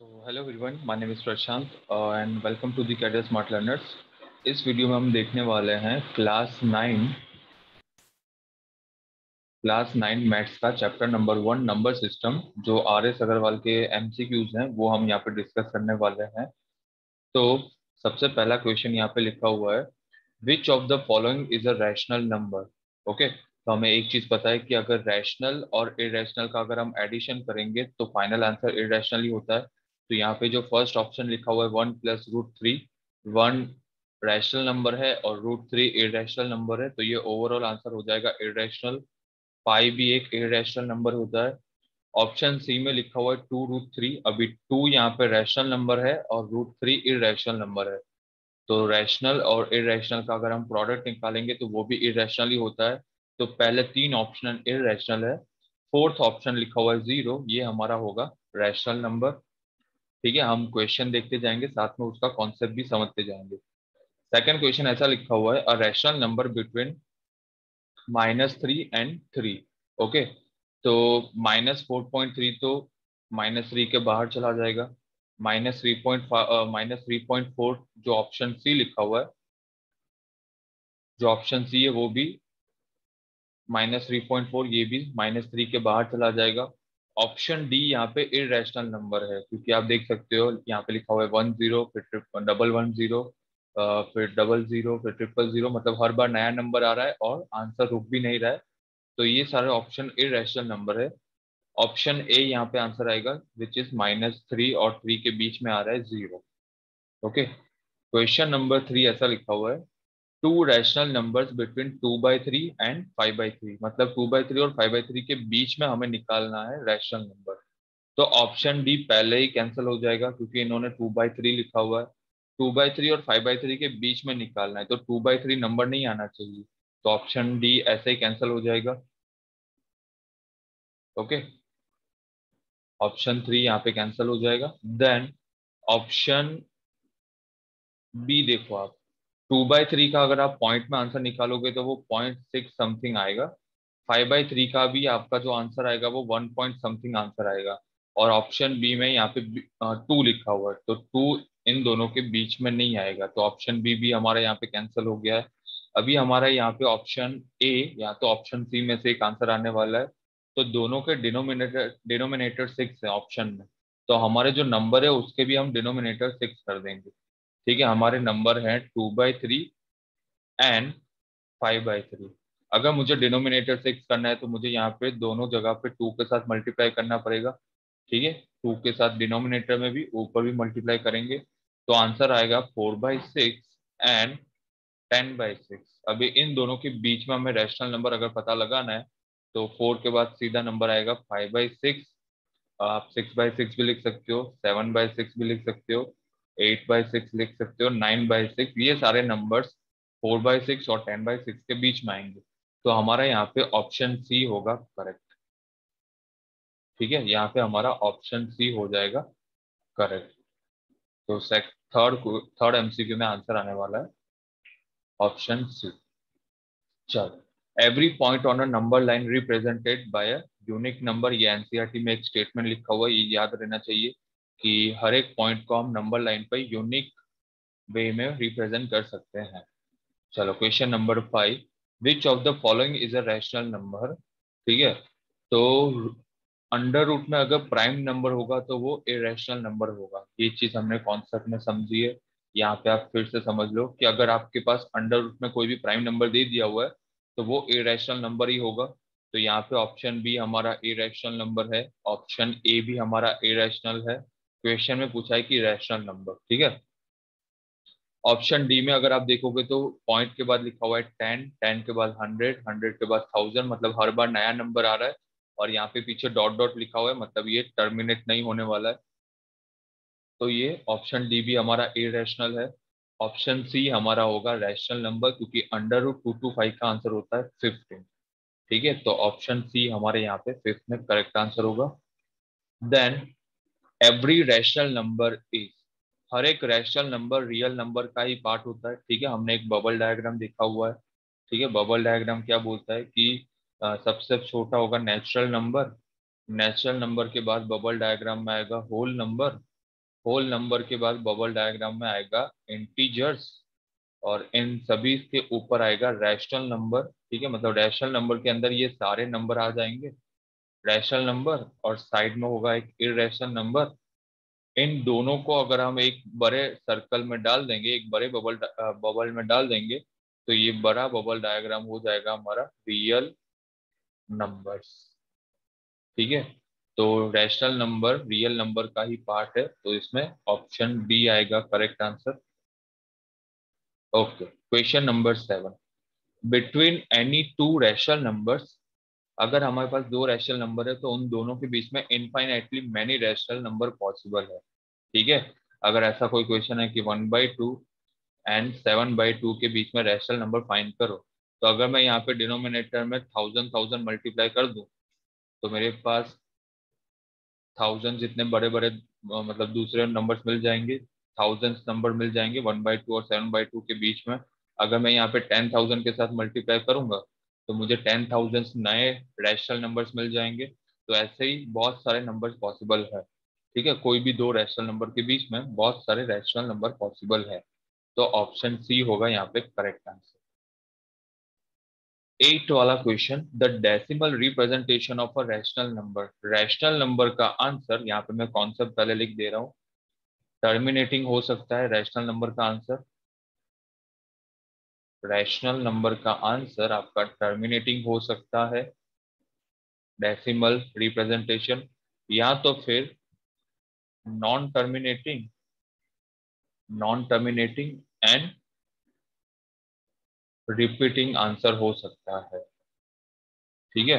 Hello everyone, my name is Prashant uh, and welcome to the Career Smart Learners. इस video में हम देखने वाले हैं class nine class nine maths का chapter number one number system जो R S Agarwal के एमसीक्यूज हैं वो हम यहाँ पे डिस्कस करने वाले हैं। तो सबसे पहला क्वेश्चन यहाँ पे लिखा हुआ है which of the following is a rational number okay तो हमें एक चीज़ पता है कि अगर रैशनल और इरेशनल का अगर हम एडिशन करेंगे तो फाइनल आंसर इरेशनल ही होता है। तो यहाँ पे जो फ़र्स्ट ऑप्शन लिखा हुआ है one plus root three one rational number है और रूट थ्री इरेशनल नंबर है तो ये ओवरऑल आंसर हो जाएगा इरेशनल पाई भी एक इरेशनल नंबर होता है। ऑप्शन सी में लिखा हुआ है टू रूट थ्री अभी टू यहाँ पे रैशनल नंबर है और रूट थ्री इरेशनल नंबर है। तो रैशनल और इरेशनल का अगर हम प्रोडक्ट निकालेंगे तो वो भी इरेशनल ही होता है। तो पहले तीन ऑप्शन इरेशनल है फोर्थ ऑप्शन लिखा हुआ है ज़ीरो ये हमारा होगा रैशनल नंबर ठीक है, हम क्वेश्चन देखते जाएँगे, साथ में उसका कॉन्सेप्ट भी समझते जाएँगे। सेकंड क्वेश्चन ऐसा लिखा हुआ है a rational number between minus three and three okay तो माइनस फोर पॉइंट थ्री तो माइनस थ्री के बाहर चला जाएगा। Minus three point minus three point four जो ऑप्शन सी लिखा हुआ है, जो ऑप्शन सी है, वो भी माइनस थ्री पॉइंट फोर ये भी माइनस थ्री के बाहर चला जाएगा। ऑप्शन डी यहाँ पे इरेशनल नंबर है, क्योंकि आप देख सकते हो, यहाँ पे लिखा हुआ है वन ज़ीरो फिर डबल वन ज़ीरो फिर डबल ज़ीरो फिर ट्रिपल ज़ीरो मतलब हर बार नया नंबर आ रहा है और आंसर रुक भी नहीं रहा है। तो ये सारे ऑप्शन इरेशनल नंबर है। ऑप्शन ए यहाँ पे आंसर आएगा विच इज़ माइनस थ्री और थ्री के बीच में आ रहा है zero okay question number three ऐसा लिखा हुआ है। Two rational numbers between two by three and five by three मतलब टू बाई थ्री और फाइव बाई थ्री के बीच में हमें निकालना है रैशनल नंबर तो ऑप्शन डी पहले ही कैंसिल हो जाएगा क्योंकि इन्होंने टू बाई थ्री लिखा हुआ है। टू बाई थ्री और फाइव बाई थ्री के बीच में निकालना है तो टू बाई थ्री नंबर नहीं आना चाहिए। तो ऑप्शन डी ऐसे ही कैंसिल हो जाएगा। ओके ऑप्शन थ्री यहाँ पे कैंसिल हो जाएगा। देन ऑप्शन बी देखो आप। टू बाई थ्री का अगर आप पॉइंट में आंसर निकालोगे तो वो पॉइंट सिक्स समथिंग आएगा। फाइव बाई थ्री का भी आपका जो आंसर आएगा वो वन पॉइंट समथिंग आंसर आएगा। और ऑप्शन बी में यहाँ पे टू लिखा हुआ है तो टू इन दोनों के बीच में नहीं आएगा। तो ऑप्शन बी भी हमारा यहाँ पे कैंसिल हो गया है। अभी हमारा यहाँ पे ऑप्शन ए या तो ऑप्शन सी में से एक आंसर आने वाला है। तो दोनों के डिनोमिनेटर डिनोमिनेटर सिक्स है ऑप्शन में। तो हमारे जो नंबर है उसके भी हम डिनोमिनेटर सिक्स कर देंगे। ठीक है, हमारे नंबर हैं two by three and five by three अगर मुझे डिनोमिनेटर सिक्स करना है तो मुझे यहाँ पे दोनों जगह पे टू के साथ मल्टीप्लाई करना पड़ेगा। ठीक है टू के साथ डिनोमिनेटर में भी ऊपर भी मल्टीप्लाई करेंगे तो आंसर आएगा four by six and ten by six अभी इन दोनों के बीच में हमें रैशनल नंबर अगर पता लगाना है तो फोर के बाद सीधा नंबर आएगा फाइव बाई सिक्स आप सिक्स बाई सिक्स भी लिख सकते हो सेवन बाई सिक्स भी लिख सकते हो एट बाई सिक्स लिख सकते हो नाइन बाई सिक्स ये सारे नंबर्स फोर बाई सिक्स और टेन बाई सिक्स के बीच में आएँगे। तो हमारा यहाँ पे ऑप्शन सी होगा करेक्ट ठीक है, यहाँ पे हमारा ऑप्शन सी हो जाएगा करेक्ट तो थर्ड थर्ड एमसीक्यू में आंसर आने वाला है। ऑप्शन सी चलो every point on a number line represented by a unique number ये एनसीईआरटी में एक स्टेटमेंट लिखा हुआ है, ये याद रहना चाहिए। कि हर एक पॉइंट को हम नंबर लाइन पर यूनिक वे में रिप्रेजेंट कर सकते हैं। चलो question number five which of the following is a rational number ठीक है? तो अंडर रूट में अगर प्राइम नंबर होगा तो वो इरेशनल नंबर होगा। ये चीज़ हमने कॉन्सेप्ट में समझी है। यहाँ पे आप फिर से समझ लो कि अगर आपके पास अंडर रूट में कोई भी प्राइम नंबर दे दिया हुआ है तो वो इरेशनल नंबर ही होगा। तो यहाँ पे ऑप्शन बी हमारा इरेशनल नंबर है ऑप्शन ए भी हमारा इरेशनल है। क्वेश्चन में पूछा है कि रैशनल नंबर ठीक है? ऑप्शन डी में अगर आप देखोगे तो पॉइंट के बाद लिखा हुआ है टेन टेन के बाद हंड्रेड हंड्रेड के बाद थाउज़ेंड मतलब हर बार नया नंबर आ रहा है और यहाँ पे पीछे डॉट डॉट लिखा हुआ है मतलब ये टर्मिनेट नहीं होने वाला है। तो ये ऑप्शन डी भी हमारा ए रैशनल है। ऑप्शन सी हमारा होगा रैशनल नंबर क्योंकि under root two two five का आंसर होता है फिफ्टीन ठीक है? तो ऑप्शन सी हमारे यहाँ पे फिफ्थ में करेक्ट आंसर होगा। Then every rational number is हर एक रैशनल नंबर रियल नंबर का ही पार्ट होता है, ठीक है? हमने एक बबल डायग्राम देखा हुआ है, ठीक है? बबल डायग्राम क्या बोलता है कि सबसे छोटा होगा नेचुरल नंबर नेचुरल नंबर के बाद बबल डायग्राम में आएगा होल नंबर होल नंबर के बाद बबल डायग्राम में आएगा इंटीजर्स और इन सभी के ऊपर आएगा रैशनल नंबर ठीक है? मतलब रैशनल नंबर के अंदर ये सारे नंबर आ जाएँगे रैशनल नंबर और साइड में होगा एक इरेशनल नंबर इन दोनों को अगर हम एक बड़े सर्कल में डाल देंगे, एक बड़े बबल बबल में डाल देंगे तो ये बड़ा बबल डायग्राम हो जाएगा हमारा रियल नंबर्स ठीक है? तो रैशनल नंबर रियल नंबर का ही पार्ट है तो इसमें ऑप्शन बी आएगा correct answer okay question number seven between any two rational numbers अगर हमारे पास दो रैशनल नंबर है तो उन दोनों के बीच में infinitely many rational number possible है। ठीक है? अगर ऐसा कोई क्वेश्चन है कि one by two and seven by two के बीच में रैशनल नंबर फाइंड करो तो अगर मैं यहाँ पे डिनोमिनेटर में थाउज़ेंड थाउज़ेंड मल्टीप्लाई कर दूँ तो मेरे पास थाउज़ेंड जितने बड़े बड़े मतलब दूसरे नंबर्स मिल जाएँगे। थाउज़ेंड नंबर मिल जाएँगे वन बाई टू और सेवन बाई टू के बीच में। अगर मैं यहाँ पे टेन थाउज़ेंड के साथ मल्टीप्लाई करूँगा तो मुझे टेन थाउज़ेंड नए रैशनल नंबर्स मिल जाएँगे। तो ऐसे ही बहुत सारे नंबर्स पॉसिबल है। ठीक है? कोई भी दो रैशनल नंबर के बीच में बहुत सारे रैशनल नंबर पॉसिबल है। तो ऑप्शन सी होगा यहाँ पे करेक्ट आंसर एट वाला question the decimal representation of a rational number rational number का आंसर यहाँ पे मैं कॉन्सेप्ट पहले लिख दे रहा हूँ। टर्मिनेटिंग हो सकता है रैशनल नंबर का आंसर रैशनल नंबर का आंसर आपका टर्मिनेटिंग हो सकता है डेसिमल रिप्रेजेंटेशन या तो फिर non terminating non terminating and repeating answer हो सकता है। ठीक है?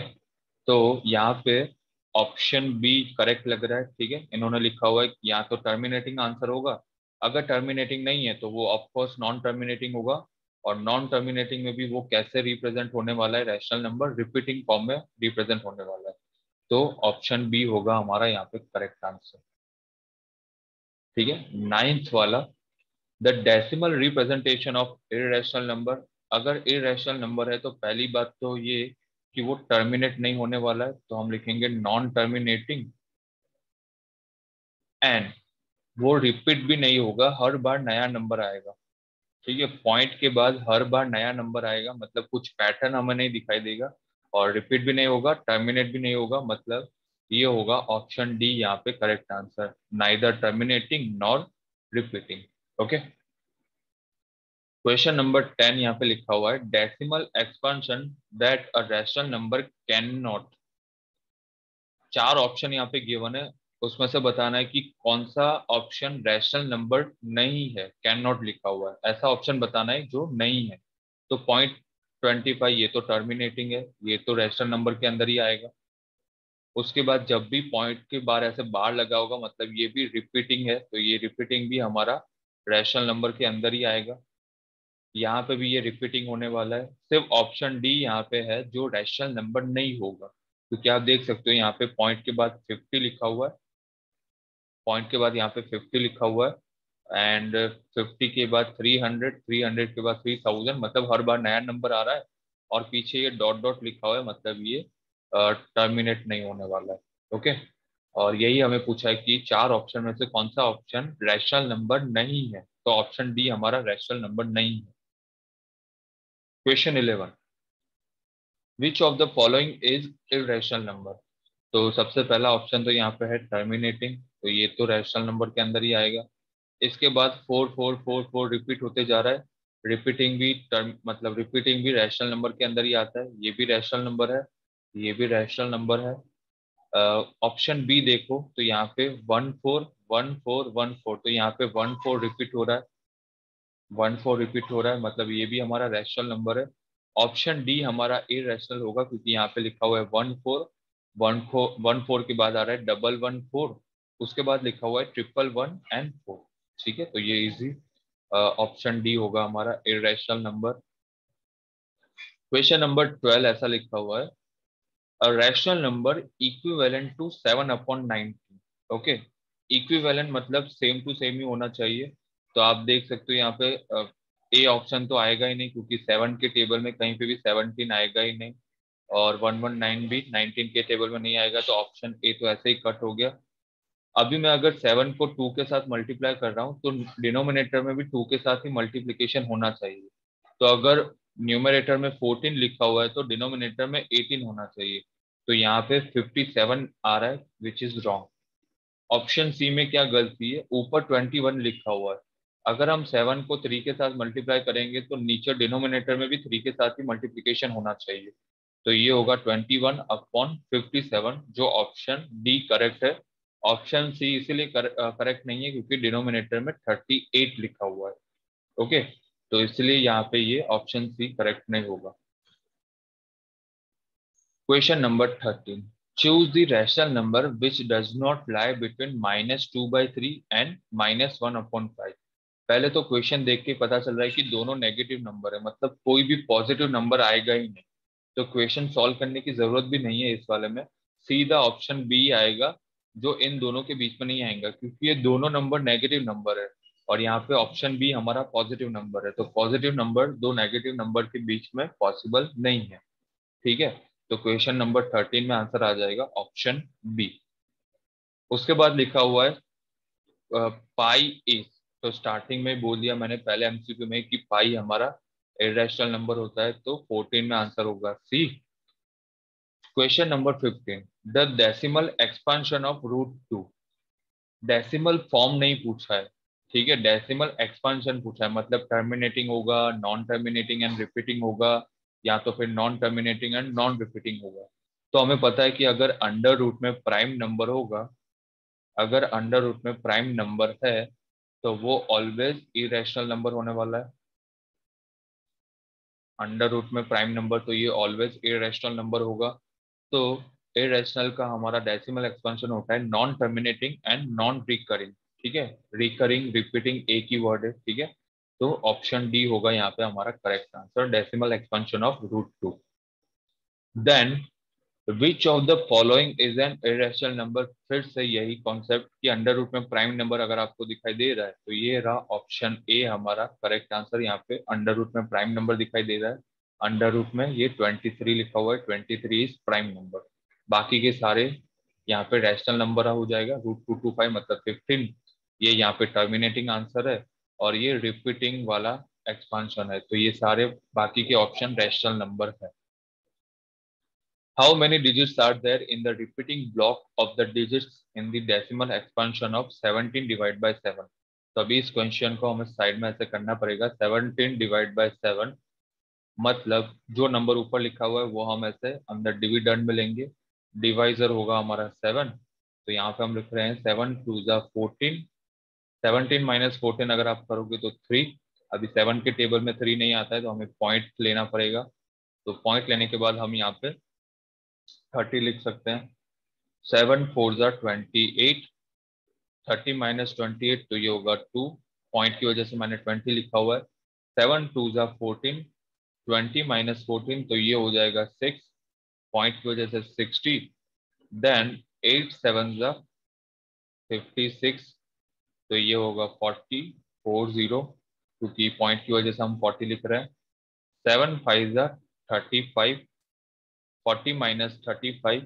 तो यहाँ पे ऑप्शन बी करेक्ट लग रहा है, ठीक है? इन्होंने लिखा हुआ है या तो टर्मिनेटिंग आंसर होगा, अगर टर्मिनेटिंग नहीं है तो वो ऑफकोर्स नॉन टर्मिनेटिंग होगा और नॉन टर्मिनेटिंग में भी वो कैसे रिप्रेजेंट होने वाला है रैशनल नंबर रिपीटिंग फॉर्म में रिप्रेजेंट होने वाला है। तो ऑप्शन बी होगा हमारा यहाँ पे करेक्ट आंसर ठीक है? नाइन्थ वाला the decimal representation of irrational number अगर इरेशनल नंबर है तो पहली बात तो ये कि वो टर्मिनेट नहीं होने वाला है तो हम लिखेंगे नॉन टर्मिनेटिंग एंड वो रिपीट भी नहीं होगा, हर बार नया नंबर आएगा। ठीक है पॉइंट के बाद हर बार नया नंबर आएगा मतलब कुछ पैटर्न हमें नहीं दिखाई देगा और रिपीट भी नहीं होगा टर्मिनेट भी नहीं होगा मतलब ये होगा ऑप्शन डी यहाँ पे correct answer neither terminating nor repeating okay question number ten यहाँ पे लिखा हुआ है decimal expansion that a rational number can not चार ऑप्शन यहाँ पे गिवन है उसमें से बताना है कि कौन सा ऑप्शन रैशनल नंबर नहीं है कैन नॉट लिखा हुआ है। ऐसा ऑप्शन बताना है जो नहीं है। तो पॉइंट ट्वेंटी फाइव ये तो टर्मिनेटिंग है, ये तो रैशनल नंबर के अंदर ही आएगा। उसके बाद जब भी पॉइंट के बार ऐसे बार लगा होगा मतलब ये भी रिपीटिंग है तो ये रिपीटिंग भी हमारा रैशनल नंबर के अंदर ही आएगा। यहाँ पे भी ये रिपीटिंग होने वाला है। सिर्फ़ ऑप्शन डी यहाँ पे है जो रैशनल नंबर नहीं होगा। क्योंकि आप देख सकते हो यहाँ पे पॉइंट के बाद फिफ्टी लिखा हुआ है। पॉइंट के बाद यहाँ पे फिफ्टी लिखा हुआ है एंड फिफ्टी के बाद थ्री हंड्रेड थ्री हंड्रेड के बाद थ्री थाउज़ेंड मतलब हर बार नया नंबर आ रहा है और पीछे ये डॉट डॉट लिखा हुआ है मतलब ये टर्मिनेट uh, नहीं होने वाला है ओके और यही हमें पूछा है कि चार ऑप्शन में से कौन सा ऑप्शन रैशनल नंबर नहीं है? तो ऑप्शन डी हमारा रैशनल नंबर नहीं है। Question eleven which of the following is irrational number तो सबसे पहला ऑप्शन तो यहाँ पे है टर्मिनेटिंग तो ये तो रैशनल नंबर के अंदर ही आएगा। इसके बाद four four four four repeat होते जा रहा है। रिपीटिंग भी टर्म मतलब रिपीटिंग भी रैशनल नंबर के अंदर ही आता है। ये भी रैशनल नंबर है ये भी रैशनल नंबर है। ऑप्शन uh, बी देखो तो यहाँ पे one four one four one four तो यहाँ पे वन फोर रिपीट हो रहा है। वन फोर रिपीट हो रहा है मतलब ये भी हमारा रैशनल नंबर है। ऑप्शन डी हमारा ए होगा क्योंकि यहाँ पे लिखा हुआ है one four one four one four के बाद आ रहा है। डबल वन फोर उसके बाद लिखा हुआ है ट्रिपल वन एंड फोर। ठीक है तो ये इजी ऑप्शन डी होगा हमारा irrational number question number twelve ऐसा लिखा हुआ है। A rational number equivalent to 7 upon 90 okay equivalent मतलब सेम टू सेम ही होना चाहिए। तो आप देख सकते हो यहाँ पे ए ऑप्शन तो आएगा ही नहीं, क्योंकि सेवन के टेबल में कहीं पे भी सेवनटीन आएगा ही नहीं। और वन वन नाइन भी नाइनटीन के टेबल में नहीं आएगा तो ऑप्शन ए तो ऐसे ही कट हो गया। अभी मैं अगर सेवन को टू के साथ मल्टीप्लाई कर रहा हूँ तो डिनोमिनेटर में भी टू के साथ ही मल्टीप्लीकेशन होना चाहिए। तो अगर न्यूमरेटर में फोर्टीन लिखा हुआ है तो डिनोमिनेटर में एटीन होना चाहिए। तो यहाँ पे फिफ्टी सेवन आ रहा है which is wrong option C में क्या गलती है? ऊपर ट्वेंटी वन लिखा हुआ है। अगर हम सेवन को थ्री के साथ मल्टीप्लाई करेंगे तो नीचे डिनोमिनेटर में भी थ्री के साथ ही मल्टीप्लीकेशन होना चाहिए। तो ये होगा twenty one upon fifty seven जो ऑप्शन डी करेक्ट है। ऑप्शन सी इसीलिए करेक्ट नहीं है क्योंकि डिनोमिनेटर में थर्टी एट लिखा हुआ है। ओके तो इसलिए यहाँ पे ये ऑप्शन सी करेक्ट नहीं होगा। Question number thirteen choose the rational number which does not lie between minus two by three and minus one upon five पहले तो क्वेश्चन देख के पता चल रहा है कि दोनों नेगेटिव नंबर है। मतलब कोई भी पॉजिटिव नंबर आएगा ही नहीं। तो क्वेश्चन सॉल्व करने की ज़रूरत भी नहीं है इस वाले में। सीधा ऑप्शन बी आएगा। जो इन दोनों के बीच में नहीं आएगा, क्योंकि ये दोनों नंबर नेगेटिव नंबर है और यहाँ पे ऑप्शन बी हमारा पॉजिटिव नंबर है। तो पॉजिटिव नंबर दो नेगेटिव नंबर के बीच में पॉसिबल नहीं है। ठीक है? तो क्वेश्चन नंबर थर्टीन में आंसर आ जाएगा ऑप्शन बी उसके बाद लिखा हुआ है पाई इज़ तो स्टार्टिंग में बोल दिया मैंने पहले एमसीक्यू में कि पाई हमारा इरेशनल नंबर होता है तो 14 में आंसर होगा। C question number 15 the decimal expansion of root two decimal form नहीं पूछा है, ठीक है? डेसिमल एक्सपांशन पूछा है मतलब टर्मिनेटिंग होगा नॉन टर्मिनेटिंग एंड रिपीटिंग होगा, या तो फिर non terminating and non repeating होगा। तो हमें पता है कि अगर अंडर रूट में प्राइम नंबर होगा, अगर अंडर रूट में प्राइम नंबर है तो वो ऑलवेज इरेशनल नंबर होने वाला है। अंडर रूट में प्राइम नंबर तो ये ऑलवेज इरेशनल नंबर होगा। तो इरेशनल का हमारा डेसिमल एक्सपेंशन होता है non terminating and non recurring ठीक है? रिकरिंग रिपीटिंग एक ही वर्ड है, ठीक है? तो ऑप्शन डी होगा यहाँ पे हमारा correct answer decimal expansion of root two then which of the following is an irrational number फिर से यही कॉन्सेप्ट कि अंडर रूट में प्राइम नंबर अगर आपको दिखाई दे रहा है तो ये रहा ऑप्शन ए हमारा करेक्ट आंसर यहाँ पे अंडर रूट में प्राइम नंबर दिखाई दे रहा है। अंडर रूट में ये 23 लिखा हुआ है 23 इज़ प्राइम नंबर बाकी के सारे यहाँ पे रैशनल नंबर हो जाएगा रूट टू टू फाइव मतलब फिफ्टीन ये यहाँ पे टर्मिनेटिंग आंसर है और ये रिपीटिंग वाला एक्सपांशन है। तो ये सारे बाकी के ऑप्शन रैशनल नंबर है। How many digits are there in the repeating block of the digits in the decimal expansion of 17 divided by 7? तो अभी इस क्वेश्चन को हमें साइड में ऐसे करना पड़ेगा। 17 डिवाइड बाय 7 मतलब जो नंबर ऊपर लिखा हुआ है, वो हम ऐसे अंदर डिविडेंड में लेंगे। डिवाइजर होगा हमारा सेवन। तो यहाँ पे हम लिख रहे हैं सेवन टू ज़ा फोर्टीन। सेवनटीन माइनस फोर्टीन अगर आप करोगे तो थ्री। अभी सेवन के टेबल में थ्री नहीं आता है तो हमें पॉइंट लेना पड़ेगा। तो पॉइंट लेने के बाद हम यहाँ पे थर्टी लिख सकते हैं। सेवन फोर ज़ा twenty eight. Thirty minus twenty eight तो ये होगा टू। पॉइंट की वजह से मैंने ट्वेंटी लिखा हुआ है। सेवन टू ज़ा फोर्टीन। ट्वेंटी माइनस फोर्टीन तो ये हो जाएगा सिक्स। पॉइंट की वजह से सिक्सटी देन एट सेवन ज़ा फिफ्टी सिक्स तो ये होगा फोर्टी फोर ज़ीरो क्योंकि पॉइंट की वजह से हम फोर्टी लिख रहे हैं। सेवन फाइव ज़ा thirty five forty minus thirty five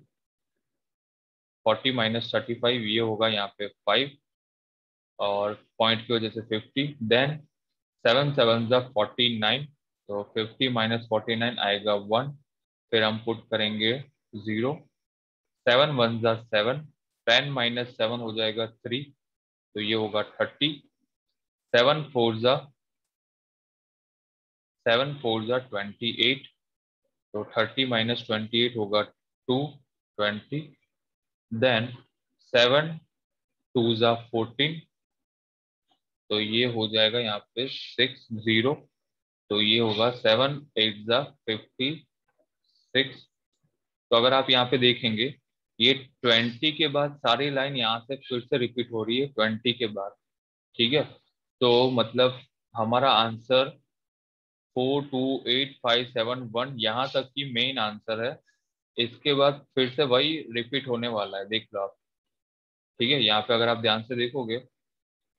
forty minus thirty five ये होगा यहाँ पे फाइव और पॉइंट की वजह से फिफ्टी देन सेवन सेवन ज़ा फोर्टी नाइन तो फिफ्टी माइनस फोर्टी नाइन आएगा वन फिर हम पुट करेंगे ज़ीरो सेवन वन ज़ा सेवन टेन माइनस सेवन हो जाएगा थ्री तो ये होगा थर्टी सेवन फोर ज़ा सेवन फोर ज़ा ट्वेंटी एट तो थर्टी माइनस ट्वेंटी एट होगा two twenty then seven two ज़ा फोर्टीन तो ये हो जाएगा यहाँ पे सिक्स ज़ीरो तो ये होगा सेवन एट ज़ा फिफ्टी सिक्स तो अगर आप यहाँ पे देखेंगे, ये ट्वेंटी के बाद सारी लाइन यहाँ से फिर से रिपीट हो रही है ट्वेंटी के बाद, ठीक है? तो मतलब हमारा answer four two eight five seven one यहाँ तक की मेन आंसर है। इसके बाद फिर से वही रिपीट होने वाला है, देख लो आप। ठीक है? यहाँ पे अगर आप ध्यान से देखोगे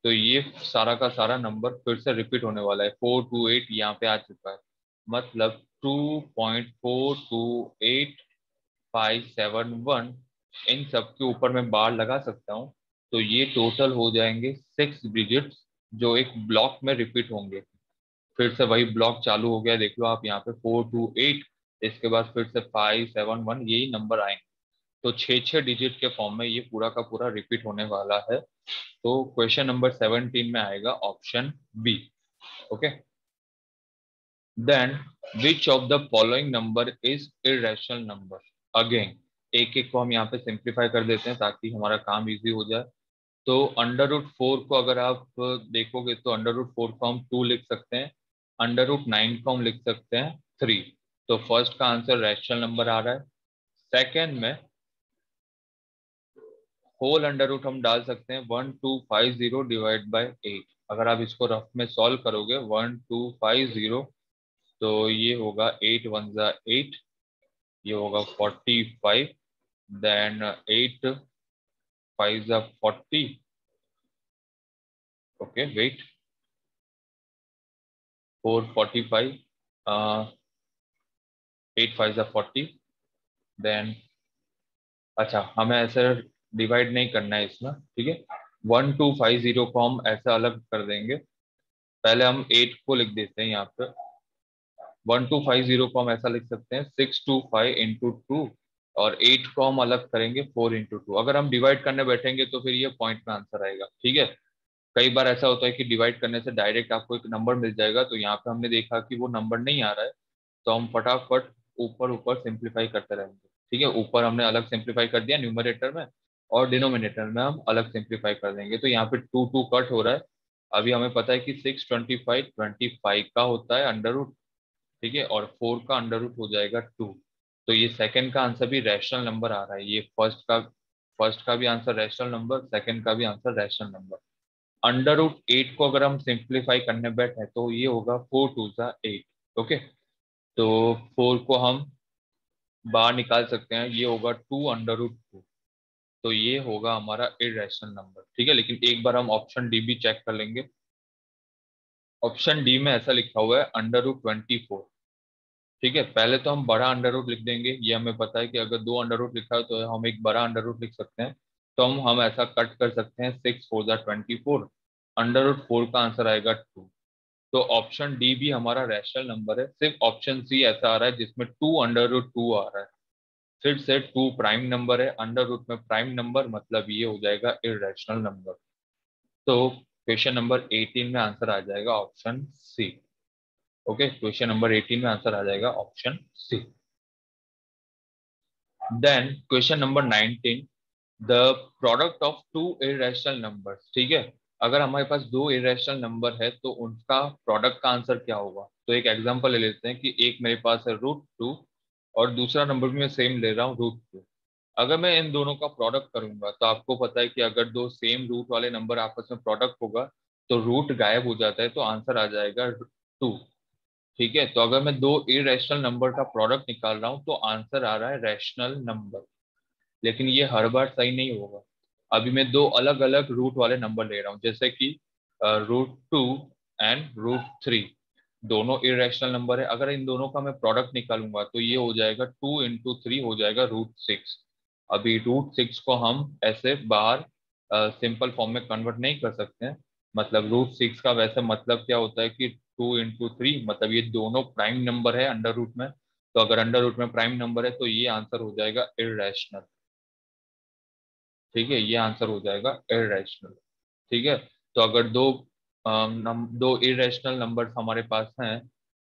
तो ये सारा का सारा नंबर फिर से रिपीट होने वाला है। फोर टू एट यहाँ पे आ चुका है। मतलब two point four two eight five seven one इन सब के ऊपर मैं बार लगा सकता हूँ तो ये टोटल हो जाएँगे सिक्स डिजिट्स जो एक ब्लॉक में रिपीट होंगे। फिर से वही ब्लॉक चालू हो गया, देख लो आप यहाँ पे फोर टू एट इसके बाद फिर से फाइव सेवन वन यही नंबर आएँगे। तो छः छः डिजिट के फॉर्म में ये पूरा का पूरा रिपीट होने वाला है। तो क्वेश्चन नंबर सेवनटीन में आएगा option B okay then which of the following number is irrational number again एक एक को हम यहाँ पे सिंप्लीफाई कर देते हैं ताकि हमारा काम इजी हो जाए। तो अंडर रूट फोर को अगर आप देखोगे तो अंडर रूट फोर को हम टू लिख सकते हैं अंडर रूट नाइन को हम लिख सकते हैं थ्री तो फ़र्स्ट का आंसर रैशनल नंबर आ रहा है। सेकेंड में होल अंडर रूट हम डाल सकते हैं one two five zero divide by eight अगर आप इसको रफ में सॉल्व करोगे वन टू फाइव ज़ीरो तो ये होगा एट वन ज़ा एट ये होगा forty five then eight five ज़ा forty okay wait four forty five eight five ज़ा फोर्टी देन अच्छा हमें ऐसे डिवाइड नहीं करना है इसमें, ठीक है? वन टू फाइव ज़ीरो को हम ऐसा अलग कर देंगे। पहले हम एट को लिख देते हैं यहाँ पे। वन टू फाइव ज़ीरो को हम ऐसा लिख सकते हैं six two five into two और एट को हम अलग करेंगे फोर इंटू टू अगर हम डिवाइड करने बैठेंगे तो फिर ये पॉइंट में आंसर आएगा, ठीक है? कई बार ऐसा होता है कि डिवाइड करने से डायरेक्ट आपको एक नंबर मिल जाएगा तो यहाँ पे हमने देखा कि वो नंबर नहीं आ रहा है तो हम फटाफट ऊपर ऊपर सिंप्लीफाई करते रहेंगे, ठीक है? ऊपर हमने अलग सिंप्लीफाई कर दिया न्यूमरेटर में और डिनोमिनेटर में हम अलग सिंप्लीफाई कर देंगे तो यहाँ पे टू टू कट हो रहा है। अभी हमें पता है कि six twenty five twenty five का होता है अंडर रूट ठीक है? और फोर का अंडर रूट हो जाएगा टू तो ये सेकंड का आंसर भी रैशनल नंबर आ रहा है। ये फ़र्स्ट का फ़र्स्ट का भी आंसर रैशनल नंबर सेकंड का भी answer rational number under root eight को अगर हम सिंप्लीफाई करने बैठे तो ये होगा फोर टू सा एट ओके तो फोर को हम बाहर निकाल सकते हैं। ये होगा टू अंडर रूट टू तो ये होगा हमारा इरेशनल नंबर ठीक है? लेकिन एक बार हम ऑप्शन डी भी चेक कर लेंगे। ऑप्शन डी में ऐसा लिखा हुआ है अंडर रूट ट्वेंटी फोर ठीक है, पहले तो हम बड़ा अंडर रूट लिख देंगे। ये हमें पता है कि अगर दो अंडर रूट लिखा है तो हम एक बड़ा अंडर रूट लिख सकते हैं। तो हम हम ऐसा कट कर सकते हैं सिक्स फोर ज़ा twenty four under root four का आंसर आएगा टू तो ऑप्शन डी भी हमारा रैशनल नंबर है। सिर्फ़ ऑप्शन सी ऐसा आ रहा है जिसमें टू अंडर रूट टू आ रहा है। फिर से टू प्राइम नंबर है। अंडर रूट में प्राइम नंबर मतलब ये हो जाएगा इरेशनल नंबर तो क्वेश्चन नंबर 18 में आंसर आ जाएगा option C okay question number 18 में आंसर आ जाएगा option C then question number 19 the product of two irrational numbers ठीक है? अगर हमारे पास दो इरेशनल नंबर है तो उनका प्रोडक्ट का आंसर क्या होगा? तो एक एग्जांपल ले लेते हैं कि एक मेरे पास है रूट टू और दूसरा नंबर भी मैं सेम ले रहा हूँ रूट टू अगर मैं इन दोनों का प्रोडक्ट करूँगा तो आपको पता है कि अगर दो सेम रूट वाले नंबर आपस में प्रोडक्ट होगा तो रूट गायब हो जाता है तो आंसर आ जाएगा टू ठीक है? तो अगर मैं दो इरेशनल नंबर का प्रोडक्ट निकाल रहा हूँ तो आंसर आ रहा है रैशनल नंबर लेकिन ये हर बार सही नहीं होगा। अभी मैं दो अलग अलग रूट वाले नंबर ले रहा हूँ, जैसे कि root two and root three दोनों इरेशनल नंबर है। अगर इन दोनों का मैं प्रोडक्ट निकालूँगा तो ये हो जाएगा टू इंटू थ्री हो जाएगा रूट सिक्स अभी रूट सिक्स को हम ऐसे बाहर सिंपल फॉर्म में कन्वर्ट नहीं कर सकते हैं। मतलब रूट सिक्स का वैसे मतलब क्या होता है कि टू इंटू थ्री मतलब ये दोनों प्राइम नंबर है अंडर रूट में। तो अगर अंडर रूट में प्राइम नंबर है तो ये आंसर हो जाएगा इरेशनल ठीक है ये आंसर हो जाएगा इरेशनल ठीक है तो अगर दो नम, दो इरेशनल नंबर हमारे पास हैं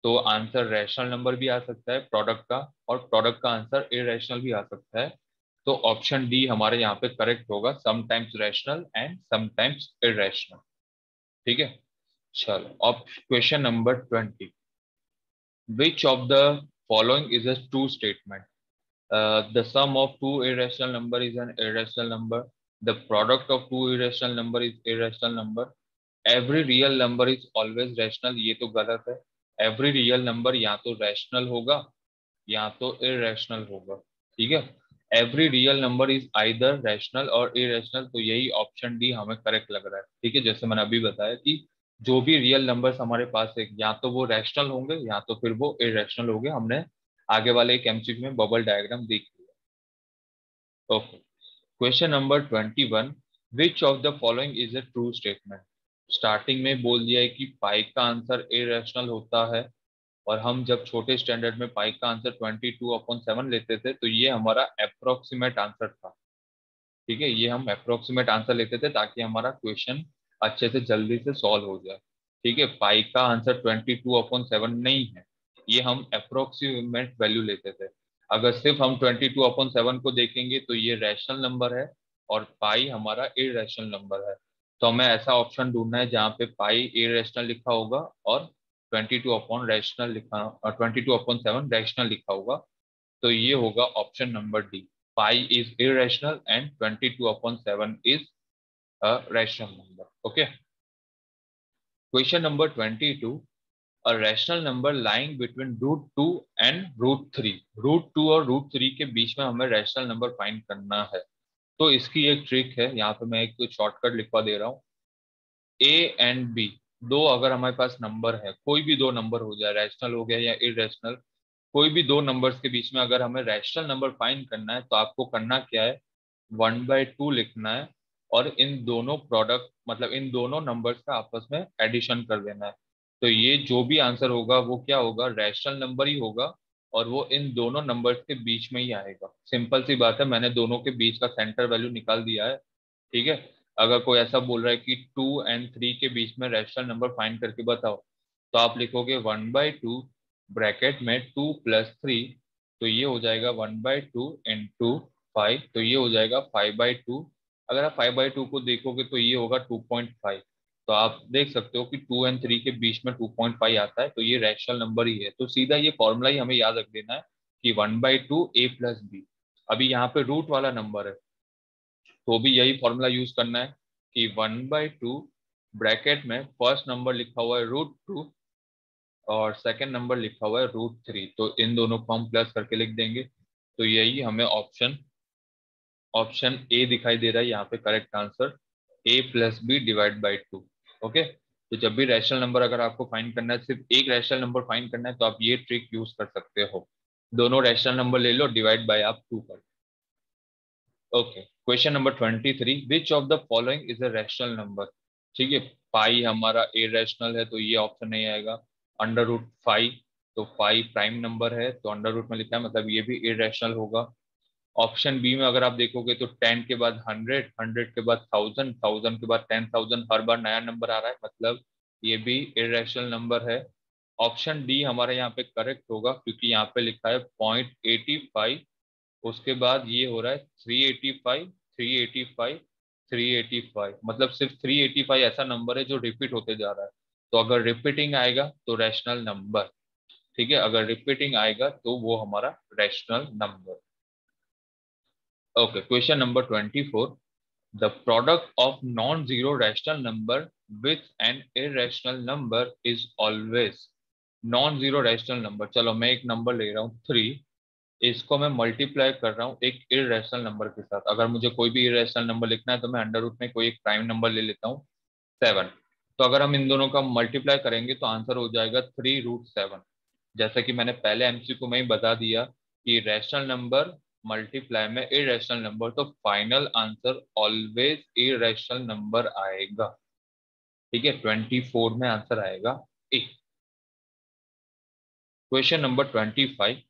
तो आंसर रैशनल नंबर भी आ सकता है प्रोडक्ट का और प्रोडक्ट का आंसर इरेशनल भी आ सकता है। तो ऑप्शन डी हमारे यहाँ पे करेक्ट होगा sometimes rational and sometimes irrational ठीक है? चलो question number twenty which of the following is a true statement the sum of two irrational number is an irrational number. The product of two irrational number is irrational number. Every real number is always rational ये तो गलत है. Every real number या तो rational होगा, या तो irrational होगा. ठीक है? Every real number is either rational और इरेशनल तो यही ऑप्शन डी हमें करेक्ट लग रहा है। ठीक है, जैसे मैंने अभी बताया कि जो भी रियल नंबर्स हमारे पास है, या तो वो रैशनल होंगे, या तो फिर वो इरेशनल होंगे, हमने आगे वाले एक एमसीक्यू में बबल डायग्राम देख लिया। Okay question number twenty one which of the following is a true statement starting में बोल दिया है कि पाई का आंसर इरेशनल होता है और हम जब छोटे स्टैंडर्ड में पाई का आंसर 22 टू अपॉन सेवन लेते थे तो ये हमारा अप्रोक्सीमेट आंसर था। ठीक है? ये हम अप्रोक्सीमेट आंसर लेते थे ताकि हमारा क्वेश्चन अच्छे से जल्दी से सॉल्व हो जाए। ठीक है? पाई का आंसर 22 टू अपॉन सेवन नहीं है। ये हम अप्रोक्सीमेट वैल्यू लेते थे। अगर सिर्फ़ हम 22 टू अपॉन सेवन को देखेंगे तो ये रैशनल नंबर है और पाई हमारा इरेशनल नंबर है। तो हमें ऐसा ऑप्शन ढूंढना है जहाँ पे पाई इरेशनल लिखा होगा और ट्वेंटी टू अपॉन रैशनल लिखा twenty two upon seven rational लिखा होगा तो ये होगा option number D five is irrational and twenty two upon seven is rational number okay question number twenty two a rational number lying between root two and root three root two और root three के बीच में हमें rational number find करना है. तो इसकी एक ट्रिक है. यहाँ पे मैं एक तो शॉर्टकट लिखवा दे रहा हूँ. ए एंड बी दो अगर हमारे पास नंबर है, कोई भी दो नंबर हो जाए रैशनल हो गया या इरेशनल कोई भी दो नंबर्स के बीच में अगर हमें रैशनल नंबर फाइंड करना है तो आपको करना क्या है? वन बाय टू लिखना है और इन दोनों प्रोडक्ट मतलब इन दोनों नंबर्स का आपस में एडिशन कर देना है। तो ये जो भी आंसर होगा, वो क्या होगा? रैशनल नंबर ही होगा और वो इन दोनों नंबर्स के बीच में ही आएगा। सिंपल सी बात है, मैंने दोनों के बीच का सेंटर वैल्यू निकाल दिया है, ठीक है? अगर कोई ऐसा बोल रहा है कि टू एंड थ्री के बीच में रैशनल नंबर फाइंड करके बताओ तो आप लिखोगे वन बाई टू ब्रैकेट में टू प्लस थ्री तो ये हो जाएगा one by two two five तो ये हो जाएगा फाइव बाई टू अगर आप फाइव बाई टू को देखोगे तो ये होगा टू पॉइंट फाइव तो आप देख सकते हो कि टू एंड थ्री के बीच में टू पॉइंट फाइव आता है तो ये रैशनल नंबर ही है. तो सीधा ये फॉर्मूला ही हमें याद रख देना है कि one by two A plus B अभी यहाँ पे रूट वाला नंबर है. तो भी यही फॉर्मूला यूज़ करना है कि वन बाई टू ब्रैकेट में फ़र्स्ट नंबर लिखा हुआ है रूट टू और सेकंड नंबर लिखा हुआ है रूट थ्री तो इन दोनों को हम प्लस करके लिख देंगे। तो यही हमें ऑप्शन ऑप्शन ए दिखाई दे रहा है। यहाँ पे correct answer A plus B divide by two okay तो जब भी रैशनल नंबर अगर आपको फाइंड करना है, सिर्फ़ एक रैशनल नंबर फाइंड करना है तो आप ये ट्रिक यूज़ कर सकते हो। दोनों रैशनल नंबर ले लो डिवाइड बाय आप टू कर। Okay question number twenty three which of the following is a rational number ठीक है? पाई हमारा ए रैशनल है तो ये ऑप्शन नहीं आएगा. अंडर रूट फाइव तो फाइव प्राइम नंबर है तो अंडर रूट में लिखा है मतलब ये भी इरेशनल होगा. ऑप्शन बी में अगर आप देखोगे तो टेन के बाद हंड्रेड हंड्रेड के बाद थाउज़ेंड थाउज़ेंड के बाद टेन थाउज़ेंड हर बार नया नंबर आ रहा है मतलब ये भी इरेशनल नंबर है. ऑप्शन डी हमारे यहाँ पे करेक्ट होगा, क्योंकि यहाँ पे लिखा है पॉइंट एटी फाइव उसके बाद ये हो रहा है three eighty five three eighty five three eighty five मतलब सिर्फ़ थ्री एटी फाइव ऐसा नंबर है जो रिपीट होते जा रहा है। तो अगर रिपीटिंग आएगा तो रैशनल नंबर ठीक है? अगर रिपीटिंग आएगा तो वो हमारा rational number okay question number twenty four the product of non zero rational number with an irrational number is always non zero rational number चलो, मैं एक नंबर ले रहा हूँ थ्री इसको मैं मल्टीप्लाई कर रहा हूँ एक इरेशनल नंबर के साथ। अगर मुझे कोई भी इरेशनल नंबर लिखना है तो मैं अंडर रूट में कोई एक प्राइम नंबर ले लेता हूँ सेवन तो अगर हम इन दोनों का मल्टीप्लाई करेंगे तो आंसर हो जाएगा थ्री रूट सेवन जैसा कि मैंने पहले एमसी को में ही बता दिया कि रैशनल नंबर मल्टीप्लाई में इरेशनल नंबर तो final answer always irrational number आएगा। ठीक है ट्वेंटी फोर में आंसर आएगा A question number twenty five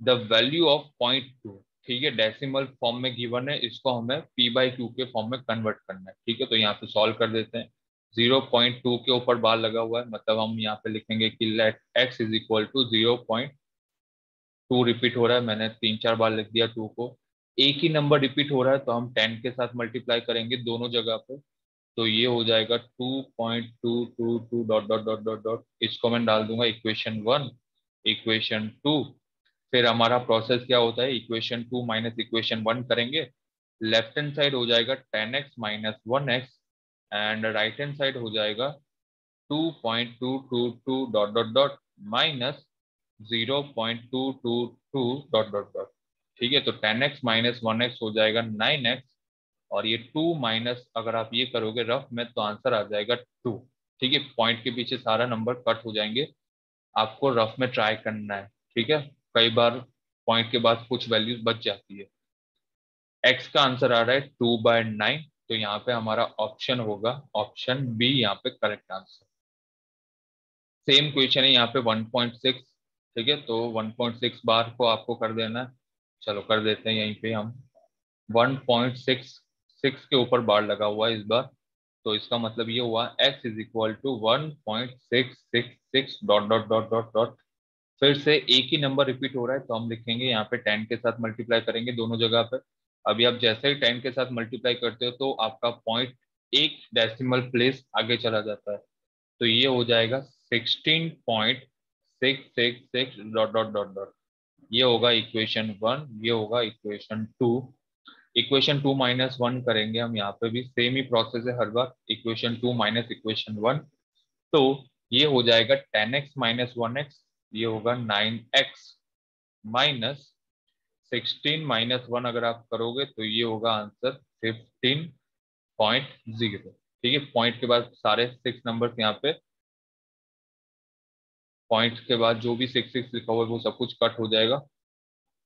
the value of point two ठीक है? डेसिमल फॉर्म में गिवन है, इसको हमें पी बाई क्यू के फॉर्म में कन्वर्ट करना है, ठीक है? तो यहाँ पे सॉल्व कर देते हैं। ज़ीरो पॉइंट टू के ऊपर बार लगा हुआ है मतलब हम यहाँ पे लिखेंगे कि let X is equal to zero point two repeat हो रहा है। मैंने तीन चार बार लिख दिया टू को। एक ही नंबर रिपीट हो रहा है तो हम टेन के साथ मल्टीप्लाई करेंगे दोनों जगह पे। तो ये हो जाएगा two point two two two dot dot dot dot dot इसको मैं डाल दूँगा इक्वेशन वन इक्वेशन टू फिर हमारा प्रोसेस क्या होता है? Equation two minus equation one करेंगे। लेफ़्ट हैंड साइड हो जाएगा ten X minus one X and right hand side हो जाएगा two point two two two dot dot dot minus zero point two two two dot dot dot ठीक है? तो ten X minus one X हो जाएगा nine x और ये to minus अगर आप ये करोगे रफ में तो आंसर आ जाएगा टू ठीक है? पॉइंट के पीछे सारा नंबर कट हो जाएँगे। आपको रफ में ट्राई करना है। ठीक है? कई बार पॉइंट के बाद कुछ वैल्यूज़ बच जाती है। एक्स का आंसर आ रहा है टू बाय नाइन तो यहाँ पे हमारा ऑप्शन होगा। ऑप्शन बी यहाँ पे करेक्ट आंसर सेम क्वेश्चन है यहाँ पे 1.6 ठीक है? तो 1.6 बार को आपको कर देना है। चलो कर देते हैं यहीं पे हम। 1.6 सिक्स के ऊपर बार लगा हुआ है इस बार। तो इसका मतलब ये हुआ x is equal to one point six six six dot dot dot dot dot फिर से एक ही नंबर रिपीट हो रहा है तो हम लिखेंगे यहाँ पे टेन के साथ मल्टीप्लाई करेंगे दोनों जगह पर अभी आप जैसे ही टेन के साथ मल्टीप्लाई करते हो तो आपका पॉइंट एक डेसिमल प्लेस आगे चला जाता है। तो ये हो जाएगा sixteen point six six six dot dot dot dot ये होगा इक्वेशन वन ये होगा equation two equation two minus one करेंगे हम यहाँ पे भी। सेम ही प्रोसेस है हर बार। Equation two minus equation one तो ये हो जाएगा ten x minus one x ये होगा nine x minus sixteen minus one अगर आप करोगे तो ये होगा आंसर फिफ्टीन पॉइंट ज़ीरो। ठीक है, पॉइंट के बाद सारे सिक्स नंबर यहाँ पे। पॉइंट के बाद जो भी सिक्स सिक्स लिखा हुआ है वो सब कुछ कट हो जाएगा।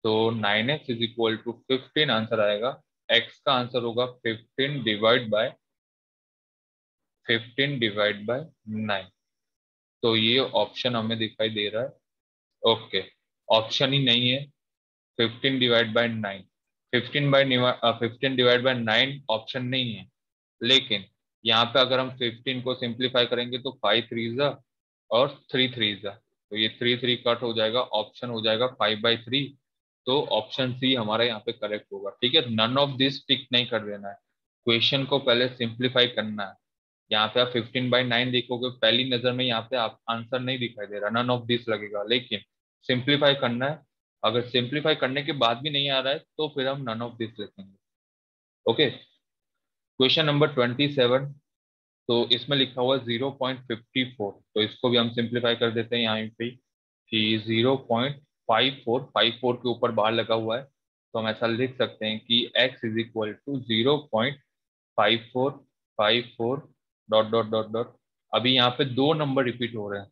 तो nine x is equal to fifteen answer आएगा। एक्स का आंसर होगा fifteen divide by, fifteen divide by nine. तो ये ऑप्शन हमें दिखाई दे रहा है। ओके ऑप्शन ही नहीं है। Fifteen divide by nine fifteen by fifteen divide by nine option नहीं है। लेकिन यहाँ पे अगर हम फिफ्टीन को सिंप्लीफाई करेंगे तो फाइव थ्री जा और थ्री थ्री जा तो ये थ्री थ्री कट हो जाएगा ऑप्शन हो जाएगा फाइव बाई थ्री तो ऑप्शन सी हमारा यहाँ पे करेक्ट होगा। ठीक है नन ऑफ़ दिस टिक नहीं कर देना है। क्वेश्चन को पहले सिंप्लीफाई करना है। यहाँ पे आप फिफ्टीन बाई नाइन देखोगे, पहली नज़र में यहाँ पे आप आंसर नहीं दिखाई दे रहा नन ऑफ़ दिस लगेगा। लेकिन सिंप्लीफाई करना है। अगर सिंप्लीफाई करने के बाद भी नहीं आ रहा है तो फिर हम नन ऑफ़ दिस लिखेंगे। Okay question number twenty seven तो इसमें लिखा हुआ ज़ीरो पॉइंट फिफ्टी फोर तो इसको भी हम सिंप्लीफाई कर देते हैं यहाँ पे। कि zero point five four five four के ऊपर बाहर लगा हुआ है। तो हम ऐसा लिख सकते हैं कि x is equal to zero point five four five four dot dot dot dot अभी यहाँ पे दो नंबर रिपीट हो रहे हैं।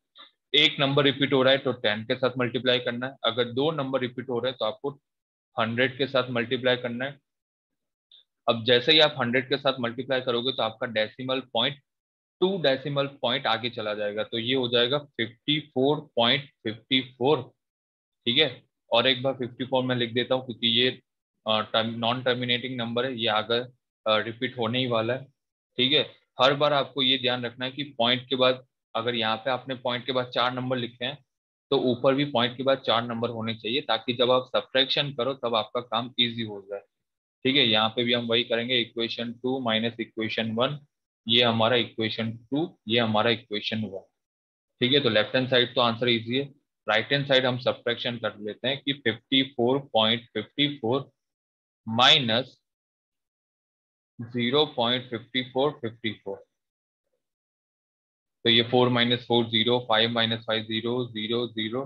एक नंबर रिपीट हो रहा है तो टेन के साथ मल्टीप्लाई करना है। अगर दो नंबर रिपीट हो रहे हैं तो आपको हंड्रेड के साथ मल्टीप्लाई करना है। अब जैसे ही आप हंड्रेड के साथ मल्टीप्लाई करोगे तो आपका decimal point two decimal point आगे चला जाएगा। तो ये हो जाएगा fifty four point fifty four ठीक है? और एक बार फिफ्टी फोर में लिख देता हूँ क्योंकि ये नॉन टर्मिनेटिंग नंबर है। ये आगे रिपीट होने ही वाला है। ठीक है? हर बार आपको ये ध्यान रखना है कि पॉइंट के बाद अगर यहाँ पे आपने पॉइंट के बाद चार नंबर लिखे हैं तो ऊपर भी पॉइंट के बाद चार नंबर होने चाहिए, ताकि जब आप सब्ट्रैक्शन करो, तब आपका काम इजी हो जाए। ठीक है, यहाँ पे भी हम वही करेंगे equation two minus equation one ये हमारा इक्वेशन टू ये हमारा इक्वेशन वन ठीक है तो लेफ़्ट हैंड साइड तो आंसर इजी है। राइट हैंड साइड हम सब्ट्रैक्शन कर लेते हैं कि 54.54 माइनस 0.5454 तो ये four minus four zero five minus five zero zero zero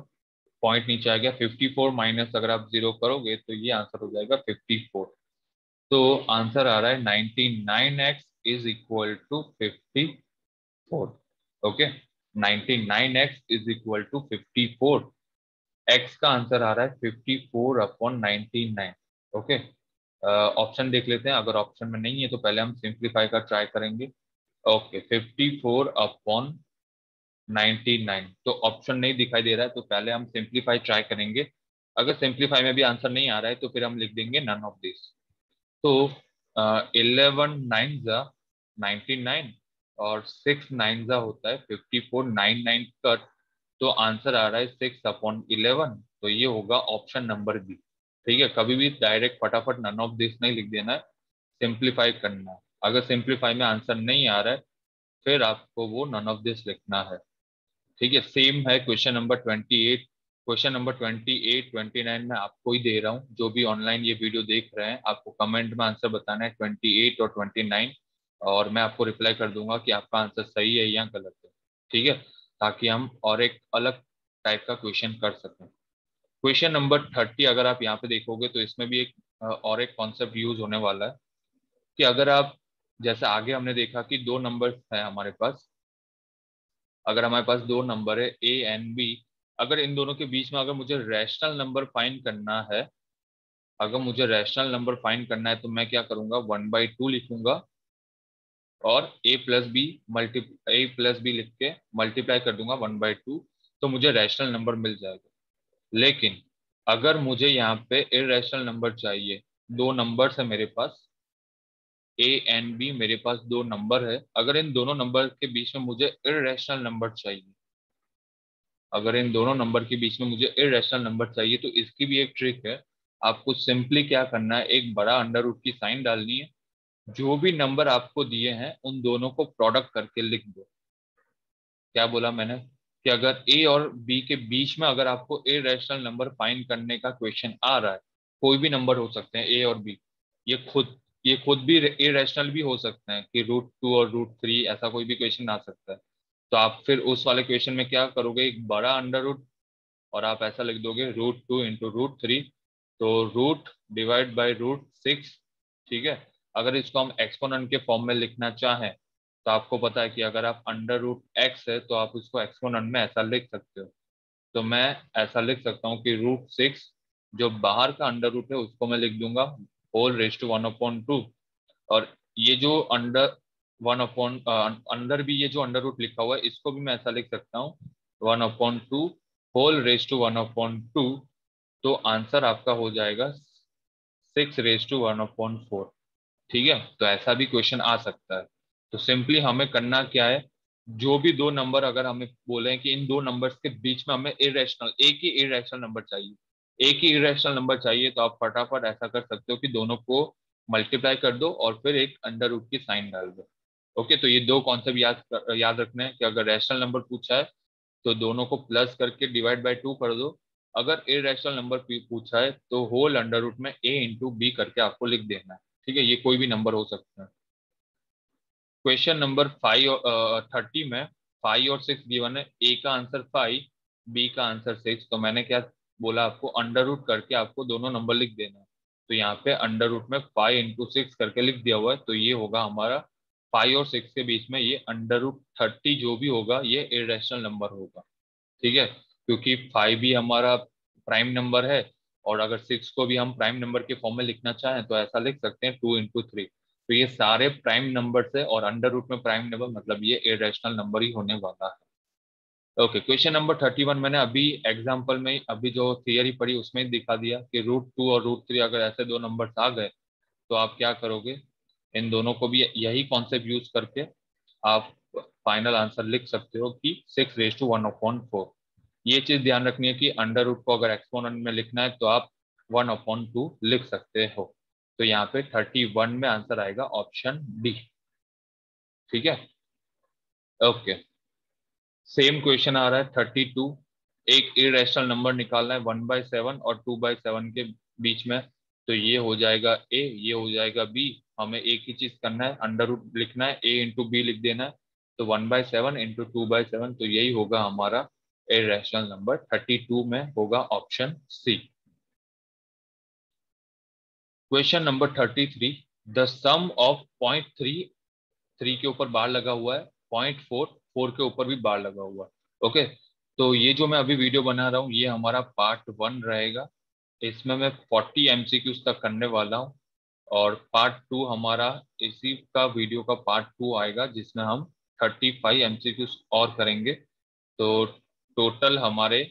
point नीचे आ गया फिफ्टी फोर माइनस अगर आप ज़ीरो करोगे तो ये आंसर हो जाएगा फिफ्टी फोर तो आंसर आ रहा है ninety nine x is equal to fifty four okay ninety nine x is equal to fifty four x का आंसर आ रहा है fifty four upon ninety nine okay option देख लेते हैं। अगर ऑप्शन में नहीं है तो पहले हम सिंप्लीफाई का ट्राई करेंगे। Okay fifty four upon ninety nine तो ऑप्शन नहीं दिखाई दे रहा है तो पहले हम सिंप्लीफाई ट्राई करेंगे। अगर सिंप्लीफाई में भी आंसर नहीं आ रहा है तो फिर हम लिख देंगे नन ऑफ़ दिस तो इलेवन नाइन जा नाइनटी नाइन और सिक्स नाइन जा होता है fifty four nine nine cut तो आंसर आ रहा है सिक्स अपॉन इलेवन तो ये होगा ऑप्शन नंबर बी ठीक है, कभी भी डायरेक्ट फटाफट नन ऑफ़ दिस नहीं लिख देना है सिंप्लीफाई करना। है अगर सिंप्लीफाई में आंसर नहीं आ रहा है, फिर आपको वो नन ऑफ़ दिस लिखना है। ठीक है सेम है question number twenty eight question number twenty eight twenty nine में आपको ही दे रहा हूँ। जो भी ऑनलाइन ये वीडियो देख रहे हैं, आपको कमेंट में आंसर बताना है ट्वेंटी एट और ट्वेंटी नाइन और मैं आपको रिप्लाई कर दूँगा कि आपका आंसर सही है या गलत है। ठीक है, ताकि हम और एक अलग टाइप का क्वेश्चन कर सकें। क्वेश्चन नंबर थर्टी अगर आप यहाँ पे देखोगे तो इसमें भी एक और एक कॉन्सेप्ट यूज़ होने वाला है कि अगर आप, जैसे आगे हमने देखा कि दो नंबर है हमारे पास, अगर हमारे पास दो नंबर है ए एंड बी अगर इन दोनों के बीच में अगर मुझे रैशनल नंबर फाइंड करना है, अगर मुझे रैशनल नंबर फाइंड करना है तो मैं क्या करूँगा? वन बाई टू लिखूँगा और a plus b multi a plus b लिख के मल्टीप्लाई कर दूँगा वन बाई टू तो मुझे रैशनल नंबर मिल जाएगा। लेकिन अगर मुझे यहाँ पे इरेशनल नंबर चाहिए, दो नंबर है मेरे पास ए एंड बी मेरे पास दो नंबर है, अगर इन दोनों नंबर के बीच में मुझे इरेशनल नंबर चाहिए, अगर इन दोनों नंबर के बीच में मुझे इरेशनल नंबर चाहिए तो इसकी भी एक ट्रिक है। आपको सिंपली क्या करना है, एक बड़ा अंडर रूट की साइन डालनी है। जो भी नंबर आपको दिए हैं, उन दोनों को प्रोडक्ट करके लिख दो। क्या बोला मैंने? कि अगर ए और बी के बीच में अगर आपको ए रैशनल नंबर फाइंड करने का क्वेश्चन आ रहा है, कोई भी नंबर हो सकते हैं ए और बी ये खुद ये खुद भी ए रैशनल भी हो सकते हैं कि रूट टू और रूट थ्री ऐसा कोई भी क्वेश्चन आ सकता है। तो आप फिर उस वाले क्वेश्चन में क्या करोगे? एक बड़ा अंडर रूट और आप ऐसा लिख दोगे root two into root three तो root divide by root six ठीक है? अगर इसको हम एक्सपोनेंट के फॉर्म में लिखना चाहें तो आपको पता है कि अगर आप अंडर रूट एक्स है तो आप उसको एक्सपोनेंट में ऐसा लिख सकते हो। तो मैं ऐसा लिख सकता हूँ कि रूट सिक्स जो बाहर का अंडर रूट है, उसको मैं लिख दूँगा whole raise to one upon two और ये जो अंडर वन अपॉन अंदर भी ये जो अंडर रूट लिखा हुआ है, इसको भी मैं ऐसा लिख सकता हूँ one upon two whole raise to one upon two तो आंसर आपका हो जाएगा six raise to one upon four ठीक है? तो ऐसा भी क्वेश्चन आ सकता है। तो सिंपली हमें करना क्या है? जो भी दो नंबर अगर हमें बोले कि इन दो नंबर्स के बीच में हमें इरेशनल एक ही इरेशनल नंबर चाहिए। एक ही इरेशनल नंबर चाहिए तो आप फटाफट ऐसा कर सकते हो कि दोनों को मल्टीप्लाई कर दो और फिर एक अंडर रूट की साइन डाल दो। ओके तो ये दो कॉन्सेप्ट याद याद रखना है कि अगर रैशनल नंबर पूछा है तो दोनों को प्लस करके डिवाइड बाई टू कर दो। अगर इरेशनल नंबर पूछा है तो होल अंडर रूट में ए इंटू बी करके आपको लिख देना है। ठीक है, ये कोई भी नंबर हो सकता है। क्वेश्चन नंबर फाइव थर्टी में फाइव और सिक्स गिवन है. ए का आंसर फाइव बी का आंसर सिक्स तो मैंने क्या बोला आपको? अंडर रूट करके आपको दोनों नंबर लिख देना है. तो यहाँ पे अंडर रूट में फाइव इंटू सिक्स करके लिख दिया हुआ है. तो ये होगा हमारा फाइव और सिक्स के बीच में ये अंडर रूट थर्टी जो भी होगा, ये इरेशनल नंबर होगा. ठीक है? क्योंकि फाइव भी हमारा प्राइम नंबर है और अगर सिक्स को भी हम प्राइम नंबर के फॉर्म में लिखना चाहें तो ऐसा लिख सकते हैं टू इंटू थ्री तो ये सारे प्राइम नंबर है और अंडर रूट में प्राइम नंबर मतलब ये इरेशनल नंबर ही होने वाला है। Okay question number thirty one मैंने अभी एग्ज़ाम्पल में अभी जो थियरी पढ़ी उसमें दिखा दिया कि रूट टू और रूट थ्री अगर ऐसे दो नंबर आ गए तो आप क्या करोगे? इन दोनों को भी यही कॉन्सेप्ट यूज़ करके आप फाइनल आंसर लिख सकते हो कि six raise to one upon four ये चीज़ ध्यान रखनी है कि अंडर रूट को अगर एक्सपोनेंट में लिखना है तो आप वन अपॉन लिख सकते हो। तो यहाँ पे थर्टी वन में आंसर आएगा ऑप्शन डी ठीक है? ओके सेम क्वेश्चन आ रहा है थर्टी टू एक इरेशनल नंबर निकालना है वन बाय सेवन और टू बाय सेवन के बीच में तो ये हो जाएगा ए ये हो जाएगा बी हमें एक ही चीज़ करना है अंडर रूट लिखना है ए इंटू बी लिख देना है तो one by seven into two by seven तो यही होगा हमारा इरेशनल नंबर थर्टी टू में होगा option C question number thirty three the sum of point three three के ऊपर बार लगा हुआ है पॉइंट फोर फोर के ऊपर भी बार लगा हुआ है। ओके तो ये जो मैं अभी वीडियो बना रहा हूँ, ये हमारा पार्ट वन रहेगा। इसमें मैं फोर्टी एम तक करने वाला हूँ और पार्ट टू हमारा इसी का वीडियो का पार्ट टू आएगा, जिसमें हम थर्टी फाइव एम और करेंगे। तो टोटल हमारे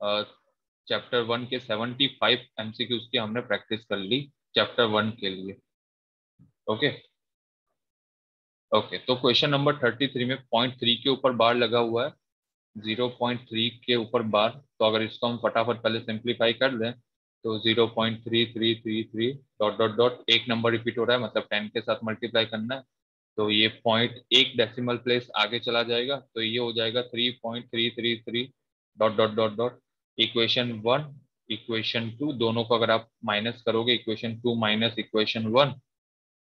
चैप्टर वन के सेवेंटी फाइव एम की हमने प्रैक्टिस कर ली। चैप्टर वन के लिए। ओके ओके तो क्वेश्चन नंबर थर्टी थ्री में पॉइंट थ्री के ऊपर बार लगा हुआ है। ज़ीरो पॉइंट थ्री के ऊपर बार तो अगर इसको हम फटाफट पहले सिंप्लीफाई कर दें तो zero point three three three three dot dot dot एक नंबर रिपीट हो रहा है मतलब टेन के साथ मल्टीप्लाई करना है। तो ये पॉइंट एक डेसिमल प्लेस आगे चला जाएगा तो ये हो जाएगा three point three three three dot dot dot dot equation one equation two दोनों को अगर आप माइनस करोगे equation two minus equation one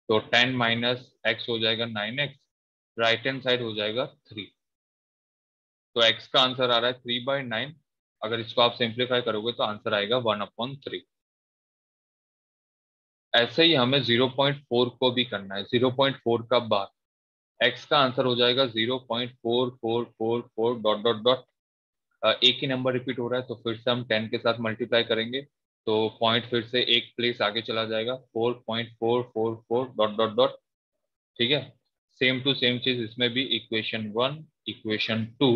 तो टेन माइनस एक्स हो जाएगा nine x right hand side हो जाएगा थ्री तो एक्स का आंसर आ रहा है थ्री बाई नाइन अगर इसको आप सिंप्लीफाई करोगे तो आंसर आएगा वन अपॉन थ्री ऐसे ही हमें 0.4 को भी करना है। 0.4 का बार एक्स का आंसर हो जाएगा 0.4444 डॉट डॉट डॉट एक ही नंबर रिपीट हो रहा है तो फिर से हम टेन के साथ मल्टीप्लाई करेंगे तो पॉइंट फिर से एक प्लेस आगे चला जाएगा four point four four four dot dot dot ठीक है? सेम टू सेम चीज़, इसमें भी equation one equation two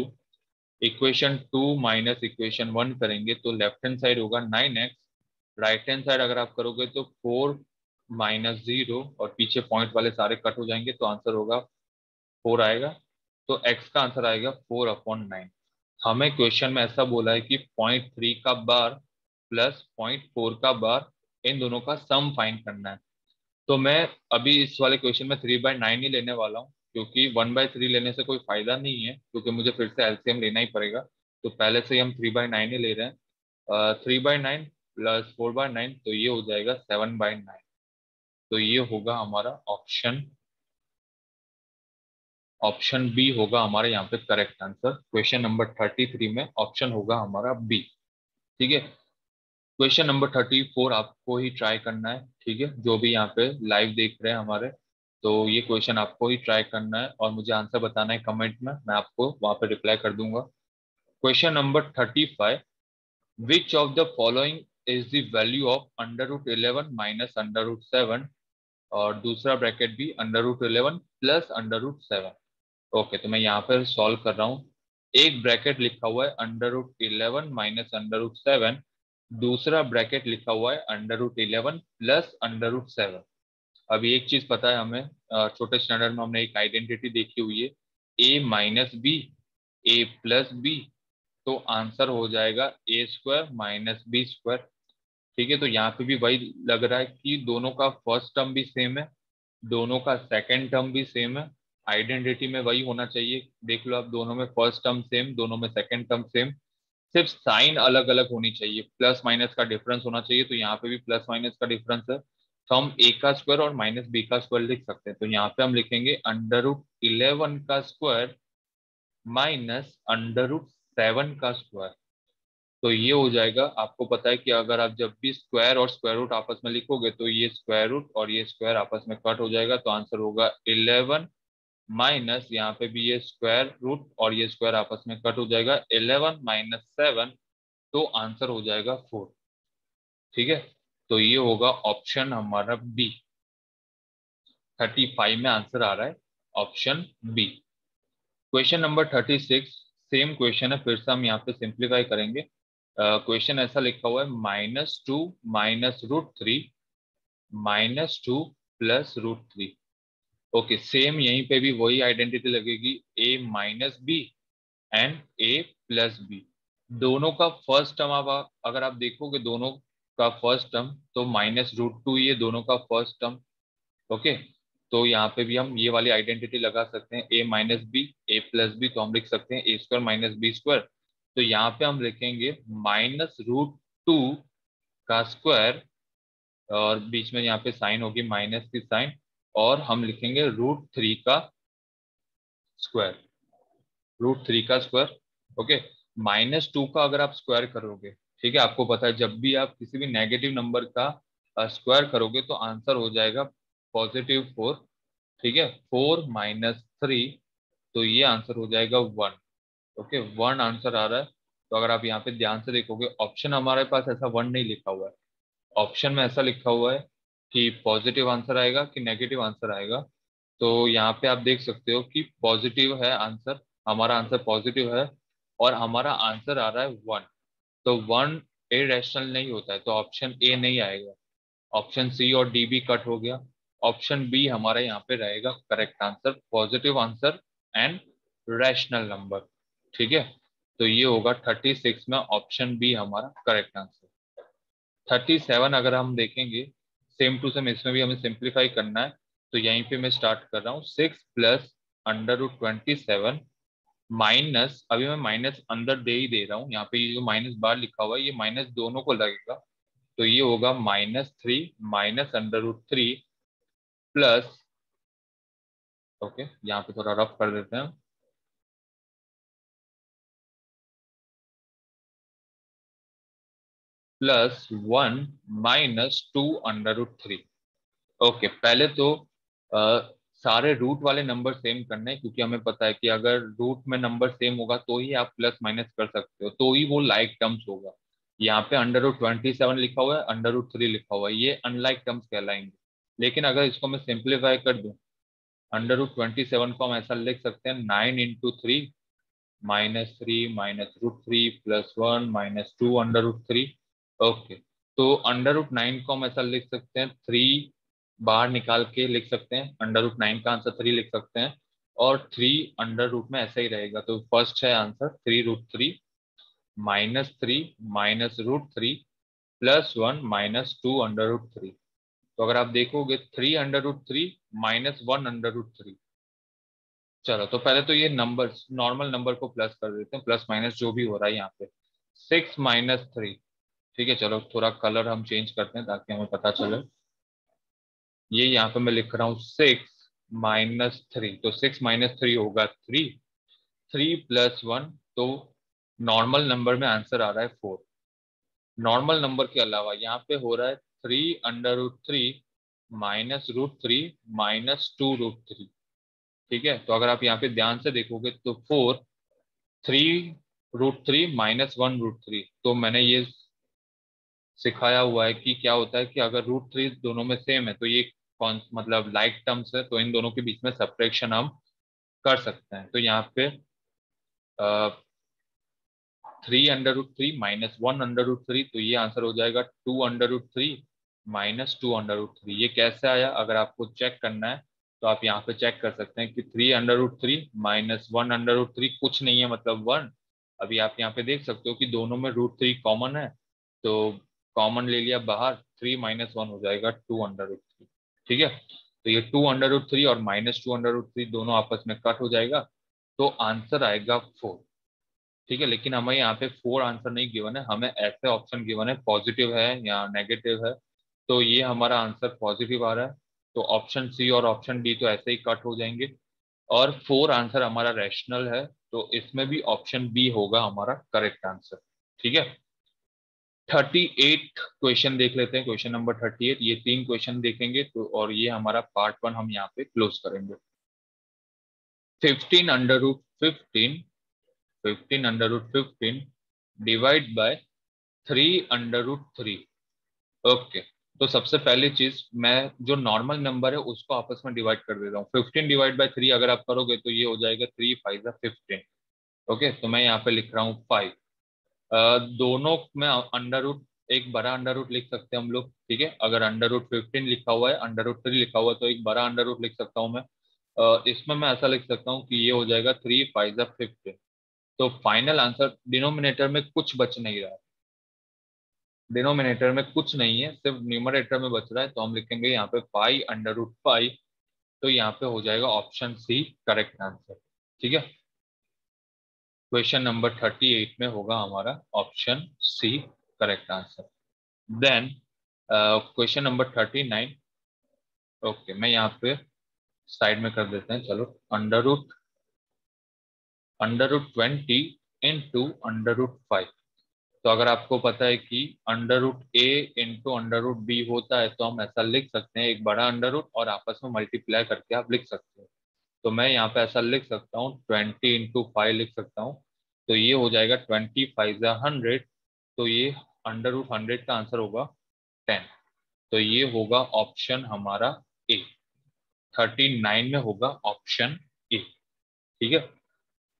equation two minus equation one करेंगे तो लेफ़्ट हैंड साइड होगा nine x right hand side अगर आप करोगे तो फोर माइनस ज़ीरो और पीछे पॉइंट वाले सारे कट हो जाएँगे तो आंसर होगा फोर आएगा तो एक्स का आंसर आएगा फोर अपॉन नाइन हमें क्वेश्चन में ऐसा बोला है कि पॉइंट थ्री का बार प्लस पॉइंट फोर का बार इन दोनों का सम फाइंड करना है। तो मैं अभी इस वाले क्वेश्चन में थ्री बाय नाइन ही लेने वाला हूँ, क्योंकि वन बाय थ्री लेने से कोई फ़ायदा नहीं है, क्योंकि मुझे फिर से एलसीएम लेना ही पड़ेगा। तो पहले से ही हम थ्री बाय नाइन ही ले रहे हैं। Three by nine plus four by nine तो ये हो जाएगा सेवन बाय नाइन तो ये होगा हमारा ऑप्शन ऑप्शन बी होगा हमारे यहाँ पे correct answer question number thirty three में ऑप्शन होगा हमारा बी ठीक है? क्वेश्चन नंबर थर्टी फोर आपको ही ट्राई करना है, ठीक है? जो भी यहाँ पे लाइव देख रहे हैं हमारे तो ये क्वेश्चन आपको ही ट्राई करना है और मुझे आंसर बताना है कमेंट में, मैं आपको वहाँ पे रिप्लाई कर दूँगा। Question number thirty five which of the following is the value of under root eleven minus under root seven और दूसरा ब्रैकेट भी under root eleven plus under root seven okay तो मैं यहाँ पर सॉल्व कर रहा हूँ। एक ब्रैकेट लिखा हुआ है under root eleven minus under root seven दूसरा ब्रैकेट लिखा हुआ है under root eleven plus under root seven अभी एक चीज़ पता है हमें छोटे स्टैंडर्ड में हमने एक आइडेंटिटी देखी हुई है। A minus b a plus b तो आंसर हो जाएगा a square minus b square ठीक है तो यहाँ पे भी वही लग रहा है कि दोनों का फ़र्स्ट टर्म भी सेम है, दोनों का सेकेंड टर्म भी सेम है। आइडेंटिटी में वही होना चाहिए। देख लो आप, दोनों में फ़र्स्ट टर्म सेम दोनों में सेकेंड टर्म सेम सिर्फ़ साइन अलग अलग होनी चाहिए। प्लस माइनस का डिफरेंस होना चाहिए तो यहाँ पे भी प्लस माइनस का डिफरेंस है। तो हम ए का स्क्वायर और माइनस बी का स्क्वायर लिख सकते हैं। तो यहाँ पे हम लिखेंगे अंडर रूट इलेवन का square minus under root seven का स्क्वायर तो ये हो जाएगा। आपको पता है कि अगर आप जब भी स्क्वायर और स्क्वायर रूट आपस में लिखोगे तो ये स्क्वायर रूट और ये स्क्वायर आपस में कट हो जाएगा। तो आंसर होगा इलेवन माइनस यहाँ पे भी ये स्क्वायर रूट और ये स्क्वायर आपस में कट हो जाएगा। इलेवन माइनस सेवन तो आंसर हो जाएगा फोर। ठीक है? तो ये होगा ऑप्शन हमारा बी। थर्टी फाइव में आंसर आ रहा है option B. Question number thirty six same question है फिर से हम यहाँ पे सिंप्लीफाई करेंगे। क्वेश्चन uh, ऐसा लिखा हुआ है minus two minus root three minus two plus root three. Okay same यहीं पे भी वही आइडेंटिटी लगेगी a minus b and a plus b दोनों का फ़र्स्ट टर्म आप, अगर आप देखोगे दोनों का फ़र्स्ट टर्म तो माइनस रूट टू ये दोनों का फ़र्स्ट टर्म ओके तो यहाँ पे भी हम ये वाली आइडेंटिटी लगा सकते हैं a minus b a plus b तो हम लिख सकते हैं a square minus b square तो यहाँ पे हम लिखेंगे माइनस रूट टू का स्क्वायर और बीच में यहाँ पे साइन होगी माइनस की साइन और हम लिखेंगे रूट थ्री का स्क्वायर रूट थ्री का स्क्वायर ओके माइनस टू का अगर आप स्क्वायर करोगे, ठीक है? आपको पता है, जब भी आप किसी भी नेगेटिव नंबर का स्क्वायर करोगे तो आंसर हो जाएगा पॉजिटिव फोर ठीक है? फोर माइनस थ्री तो ये आंसर हो जाएगा वन ओके वन आंसर आ रहा है तो अगर आप यहाँ पे ध्यान से देखोगे ऑप्शन हमारे पास ऐसा वन नहीं लिखा हुआ है। ऑप्शन में ऐसा लिखा हुआ है कि पॉजिटिव आंसर आएगा कि नेगेटिव आंसर आएगा। तो यहाँ पे आप देख सकते हो कि पॉजिटिव है आंसर हमारा आंसर पॉजिटिव है और हमारा आंसर आ रहा है वन तो वन ए रैशनल नहीं होता है तो ऑप्शन ए नहीं आएगा। ऑप्शन सी और डी भी कट हो गया। ऑप्शन बी हमारा यहाँ पे रहेगा correct answer positive answer and rational number ठीक है? तो ये होगा थर्टी सिक्स में ऑप्शन बी हमारा करेक्ट आंसर थर्टी सेवन अगर हम देखेंगे सेम टू सेम इसमें भी हमें सिंप्लीफाई करना है। तो यहीं पे मैं स्टार्ट कर रहा हूँ। Six plus under root twenty seven minus अभी मैं माइनस अंदर दे ही दे रहा हूँ। यहाँ पे ये जो माइनस बार लिखा हुआ है, ये माइनस दोनों को लगेगा। तो ये होगा minus three minus under root three plus okay यहाँ पे थोड़ा रफ कर देते हैं। Plus one minus two under root three okay पहले तो आ, सारे रूट वाले नंबर सेम करने हैं क्योंकि हमें पता है कि अगर रूट में नंबर सेम होगा तो ही आप प्लस माइनस कर सकते हो तो ही वो लाइक टर्म्स होगा। यहाँ पे अंडर रूट ट्वेंटी सेवन लिखा हुआ है अंडर रूट थ्री लिखा हुआ है ये अनलाइक टर्म्स कहलाएँगे। लेकिन अगर इसको मैं सिंप्लीफाई कर दूँ अंडर रूट ट्वेंटी सेवन को हम ऐसा लिख सकते हैं nine into three minus three minus root three plus one minus two under root three okay. तो अंडर रूट नाइन को हम ऐसा लिख सकते हैं थ्री बाहर निकाल के लिख सकते हैं अंडर रूट नाइन का आंसर थ्री लिख सकते हैं, और थ्री अंडर रूट में ऐसा ही रहेगा। तो फ़र्स्ट है answer three root three minus three minus root three plus one minus two under root three तो अगर आप देखोगे three under root three minus one under root three चलो तो पहले तो ये नंबर नॉर्मल नंबर को प्लस कर देते हैं प्लस माइनस जो भी हो रहा है यहाँ पे। सिक्स माइनस थ्री ठीक है, चलो थोड़ा कलर हम चेंज करते हैं ताकि हमें पता चले। ये यहाँ पे मैं लिख रहा हूँ सिक्स माइनस थ्री तो सिक्स माइनस थ्री होगा थ्री थ्री प्लस वन तो नॉर्मल नंबर में आंसर आ रहा है फोर नॉर्मल नंबर के अलावा यहाँ पे हो रहा है three under root three minus root three minus two root three ठीक है तो अगर आप यहाँ पे ध्यान से देखोगे तो four three root three minus one root three तो मैंने ये सिखाया हुआ है कि क्या होता है कि अगर रूट थ्री दोनों में सेम है तो ये कौन मतलब लाइक टर्म्स है तो इन दोनों के बीच में सप्रेक्शन हम कर सकते हैं। तो यहाँ पे three under root three minus one under root three तो ये आंसर हो जाएगा two under root three minus two under root three ये कैसे आया? अगर आपको चेक करना है तो आप यहाँ पे चेक कर सकते हैं कि three under root three minus one under root three कुछ नहीं है मतलब वन अभी आप यहाँ पे देख सकते हो कि दोनों में रूट थ्री कॉमन है तो कॉमन ले लिया बाहर थ्री माइनस वन हो जाएगा टू अंडर रूट थ्री ठीक है? तो ये टू अंडर रूट थ्री और minus two under root three दोनों आपस में कट हो जाएगा तो आंसर आएगा फोर ठीक है? लेकिन हमें यहाँ पे फोर आंसर नहीं गिवन है, हमें ऐसे ऑप्शन गिवन है पॉजिटिव है या नेगेटिव है तो ये हमारा आंसर पॉजिटिव आ रहा है तो ऑप्शन सी और ऑप्शन डी तो ऐसे ही कट हो जाएँगे. और फोर आंसर हमारा रैशनल है तो इसमें भी ऑप्शन बी होगा हमारा करेक्ट आंसर ठीक है? थर्टी एट क्वेश्चन देख लेते हैं क्वेश्चन नंबर थर्टी एट ये तीन क्वेश्चन देखेंगे तो और ये हमारा पार्ट वन हम यहाँ पे क्लोज करेंगे। Fifteen under root fifteen fifteen under root fifteen divide by three under root three okay तो सबसे पहली चीज़, मैं जो नॉर्मल नंबर है उसको आपस में डिवाइड कर देता हूँ। फिफ्टीन डिवाइड बाय थ्री अगर आप करोगे तो ये हो जाएगा थ्री फाइव फिफ्टीन ओके तो मैं यहाँ पे लिख रहा हूँ फाइव दोनों में अंडर रूट, एक बड़ा अंडर रूट लिख सकते हैं हम लोग, ठीक है? अगर अंडर रूट फिफ्टीन लिखा हुआ है, अंडर रूट थ्री लिखा हुआ है तो एक बड़ा अंडर रूट लिख सकता हूँ मैं। इसमें मैं ऐसा लिख सकता हूँ कि ये हो जाएगा थ्री फाइव जब फिफ्टीन तो फाइनल आंसर डिनोमिनेटर में कुछ बच नहीं रहा है। डिनोमिनेटर में कुछ नहीं है, सिर्फ़ न्यूमरेटर में बच रहा है तो हम लिखेंगे यहाँ पे फाइव अंडर रूट फाइव तो यहाँ पे हो जाएगा ऑप्शन सी करेक्ट आंसर ठीक है? क्वेश्चन नंबर थर्टी एट में होगा हमारा option C correct answer then question number thirty nine okay मैं यहाँ पे साइड में कर देते हैं, चलो. Under root under root twenty into under root five तो अगर आपको पता है कि under root A into under root B होता है तो हम ऐसा लिख सकते हैं, एक बड़ा अंडर रूट और आपस में मल्टीप्लाई करके आप लिख सकते हैं। तो मैं यहाँ पे ऐसा लिख सकता हूँ ट्वेंटी इंटू फाइव लिख सकता हूँ। तो ये हो जाएगा ट्वेंटी फाइव हंड्रेड तो ये अंडर रूट हंड्रेड का आंसर होगा टेन तो ये होगा ऑप्शन हमारा ए थर्टी नाइन में होगा ऑप्शन ए ठीक है?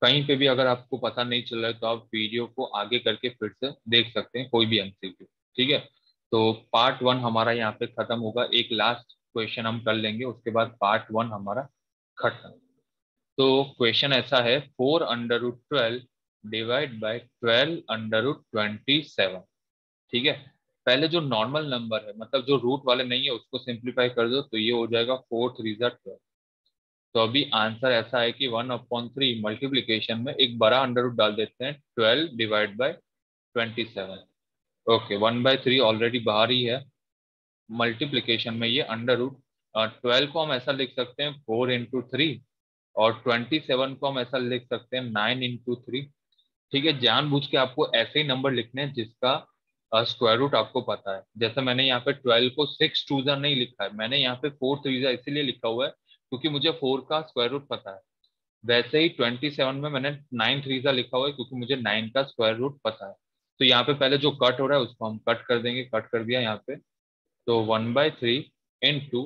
कहीं पे भी अगर आपको पता नहीं चल रहा है तो आप वीडियो को आगे करके फिर से देख सकते हैं, कोई भी एमसीक्यू ठीक है? तो पार्ट वन हमारा यहाँ पे खत्म होगा। एक लास्ट क्वेश्चन हम कर लेंगे, उसके बाद पार्ट वन हमारा खत्म। तो क्वेश्चन ऐसा है four under root twelve divide by twelve under root twenty seven ठीक है? पहले जो नॉर्मल नंबर है मतलब जो रूट वाले नहीं है, उसको सिंप्लीफाई कर दो तो ये हो जाएगा फोर थ्री जार ट्वेल्व तो अभी आंसर ऐसा है कि वन अपॉन थ्री मल्टीप्लीकेशन में एक बड़ा अंडर रूट डाल देते हैं twelve divide by twenty seven okay one by three already बाहर ही है। मल्टीप्लीकेशन में ये अंडर रूट ट्वेल्व को हम ऐसा लिख सकते हैं फोर इंटू थ्री और ट्वेंटी सेवन को हम ऐसा लिख सकते हैं नाइन इंटू थ्री ठीक है, जानबूझ के आपको ऐसे ही नंबर लिखने हैं जिसका स्क्वायर रूट आपको पता है। जैसे मैंने यहाँ पे ट्वेल्व को सिक्स टू जर नहीं लिखा है, मैंने यहाँ पे फोर थ्री जर इसीलिए लिखा हुआ है क्योंकि मुझे फोर का स्क्वायर रूट पता है। वैसे ही ट्वेंटी सेवन में मैंने नाइन थ्री जर लिखा हुआ है क्योंकि मुझे नाइन का स्क्वायर रूट पता है। तो यहाँ पे पहले जो कट हो रहा है उसको हम कट कर देंगे कट कर दिया यहाँ पे। तो one by three into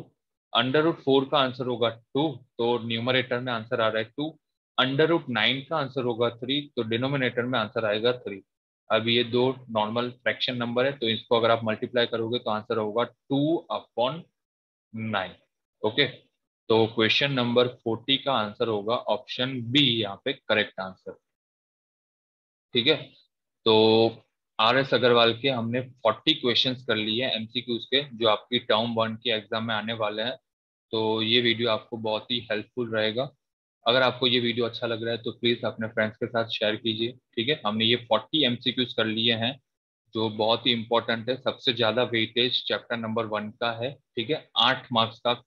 under root four का आंसर होगा टू तो न्यूमरेटर में आंसर आ रहा है टू अंडर रूट नाइन का आंसर होगा थ्री तो डिनोमिनेटर में आंसर आएगा थ्री अब ये दो नॉर्मल फ्रैक्शन नंबर है तो इसको अगर आप मल्टीप्लाई करोगे तो आंसर होगा टू अपॉन नाइन ओके तो क्वेश्चन नंबर फोर्टी का आंसर होगा ऑप्शन बी यहाँ पे करेक्ट आंसर ठीक है? तो आर एस अग्रवाल के हमने 40 क्वेश्चंस कर लिए हैं एमसीक्यूज के, जो आपकी टर्म वन के एग्ज़ाम में आने वाले हैं। तो ये वीडियो आपको बहुत ही हेल्पफुल रहेगा। अगर आपको ये वीडियो अच्छा लग रहा है तो प्लीज़ अपने फ्रेंड्स के साथ शेयर कीजिए, ठीक है? हमने ये 40 एमसीक्यूज कर लिए हैं, जो बहुत ही इंपॉर्टेंट है। सबसे ज़्यादा वेटेज चैप्टर नंबर वन का है, ठीक है? आठ मार्क्स का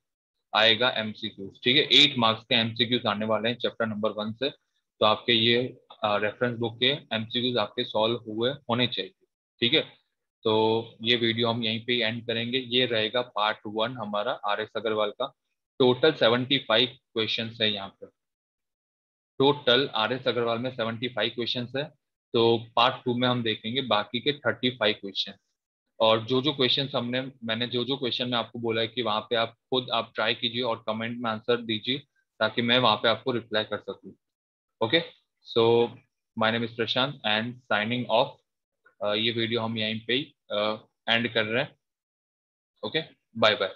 आएगा एमसीक्यूज ठीक है? एट मार्क्स के एमसीक्यूज आने वाले हैं चैप्टर नंबर वन से। तो आपके ये रेफरेंस बुक के एमसीक्यूज आपके सॉल्व हुए होने चाहिए, ठीक है? तो ये वीडियो हम यहीं पे एंड करेंगे। ये रहेगा पार्ट वन हमारा आर एस अग्रवाल का। टोटल सेवेंटी फाइव क्वेश्चन है यहाँ पे। टोटल आर एस अग्रवाल में सेवेंटी फाइव क्वेश्चन है। तो पार्ट टू में हम देखेंगे बाकी के थर्टी फाइव क्वेश्चन और जो जो क्वेश्चन हमने, मैंने जो जो क्वेश्चन में आपको बोला है कि वहाँ पे आप खुद आप ट्राई कीजिए और कमेंट में आंसर दीजिए ताकि मैं वहाँ पे आपको रिप्लाई कर सकूँ। Okay so my name is Prashant and signing off ये वीडियो हम यहीं पे एंड कर रहे हैं। Okay bye bye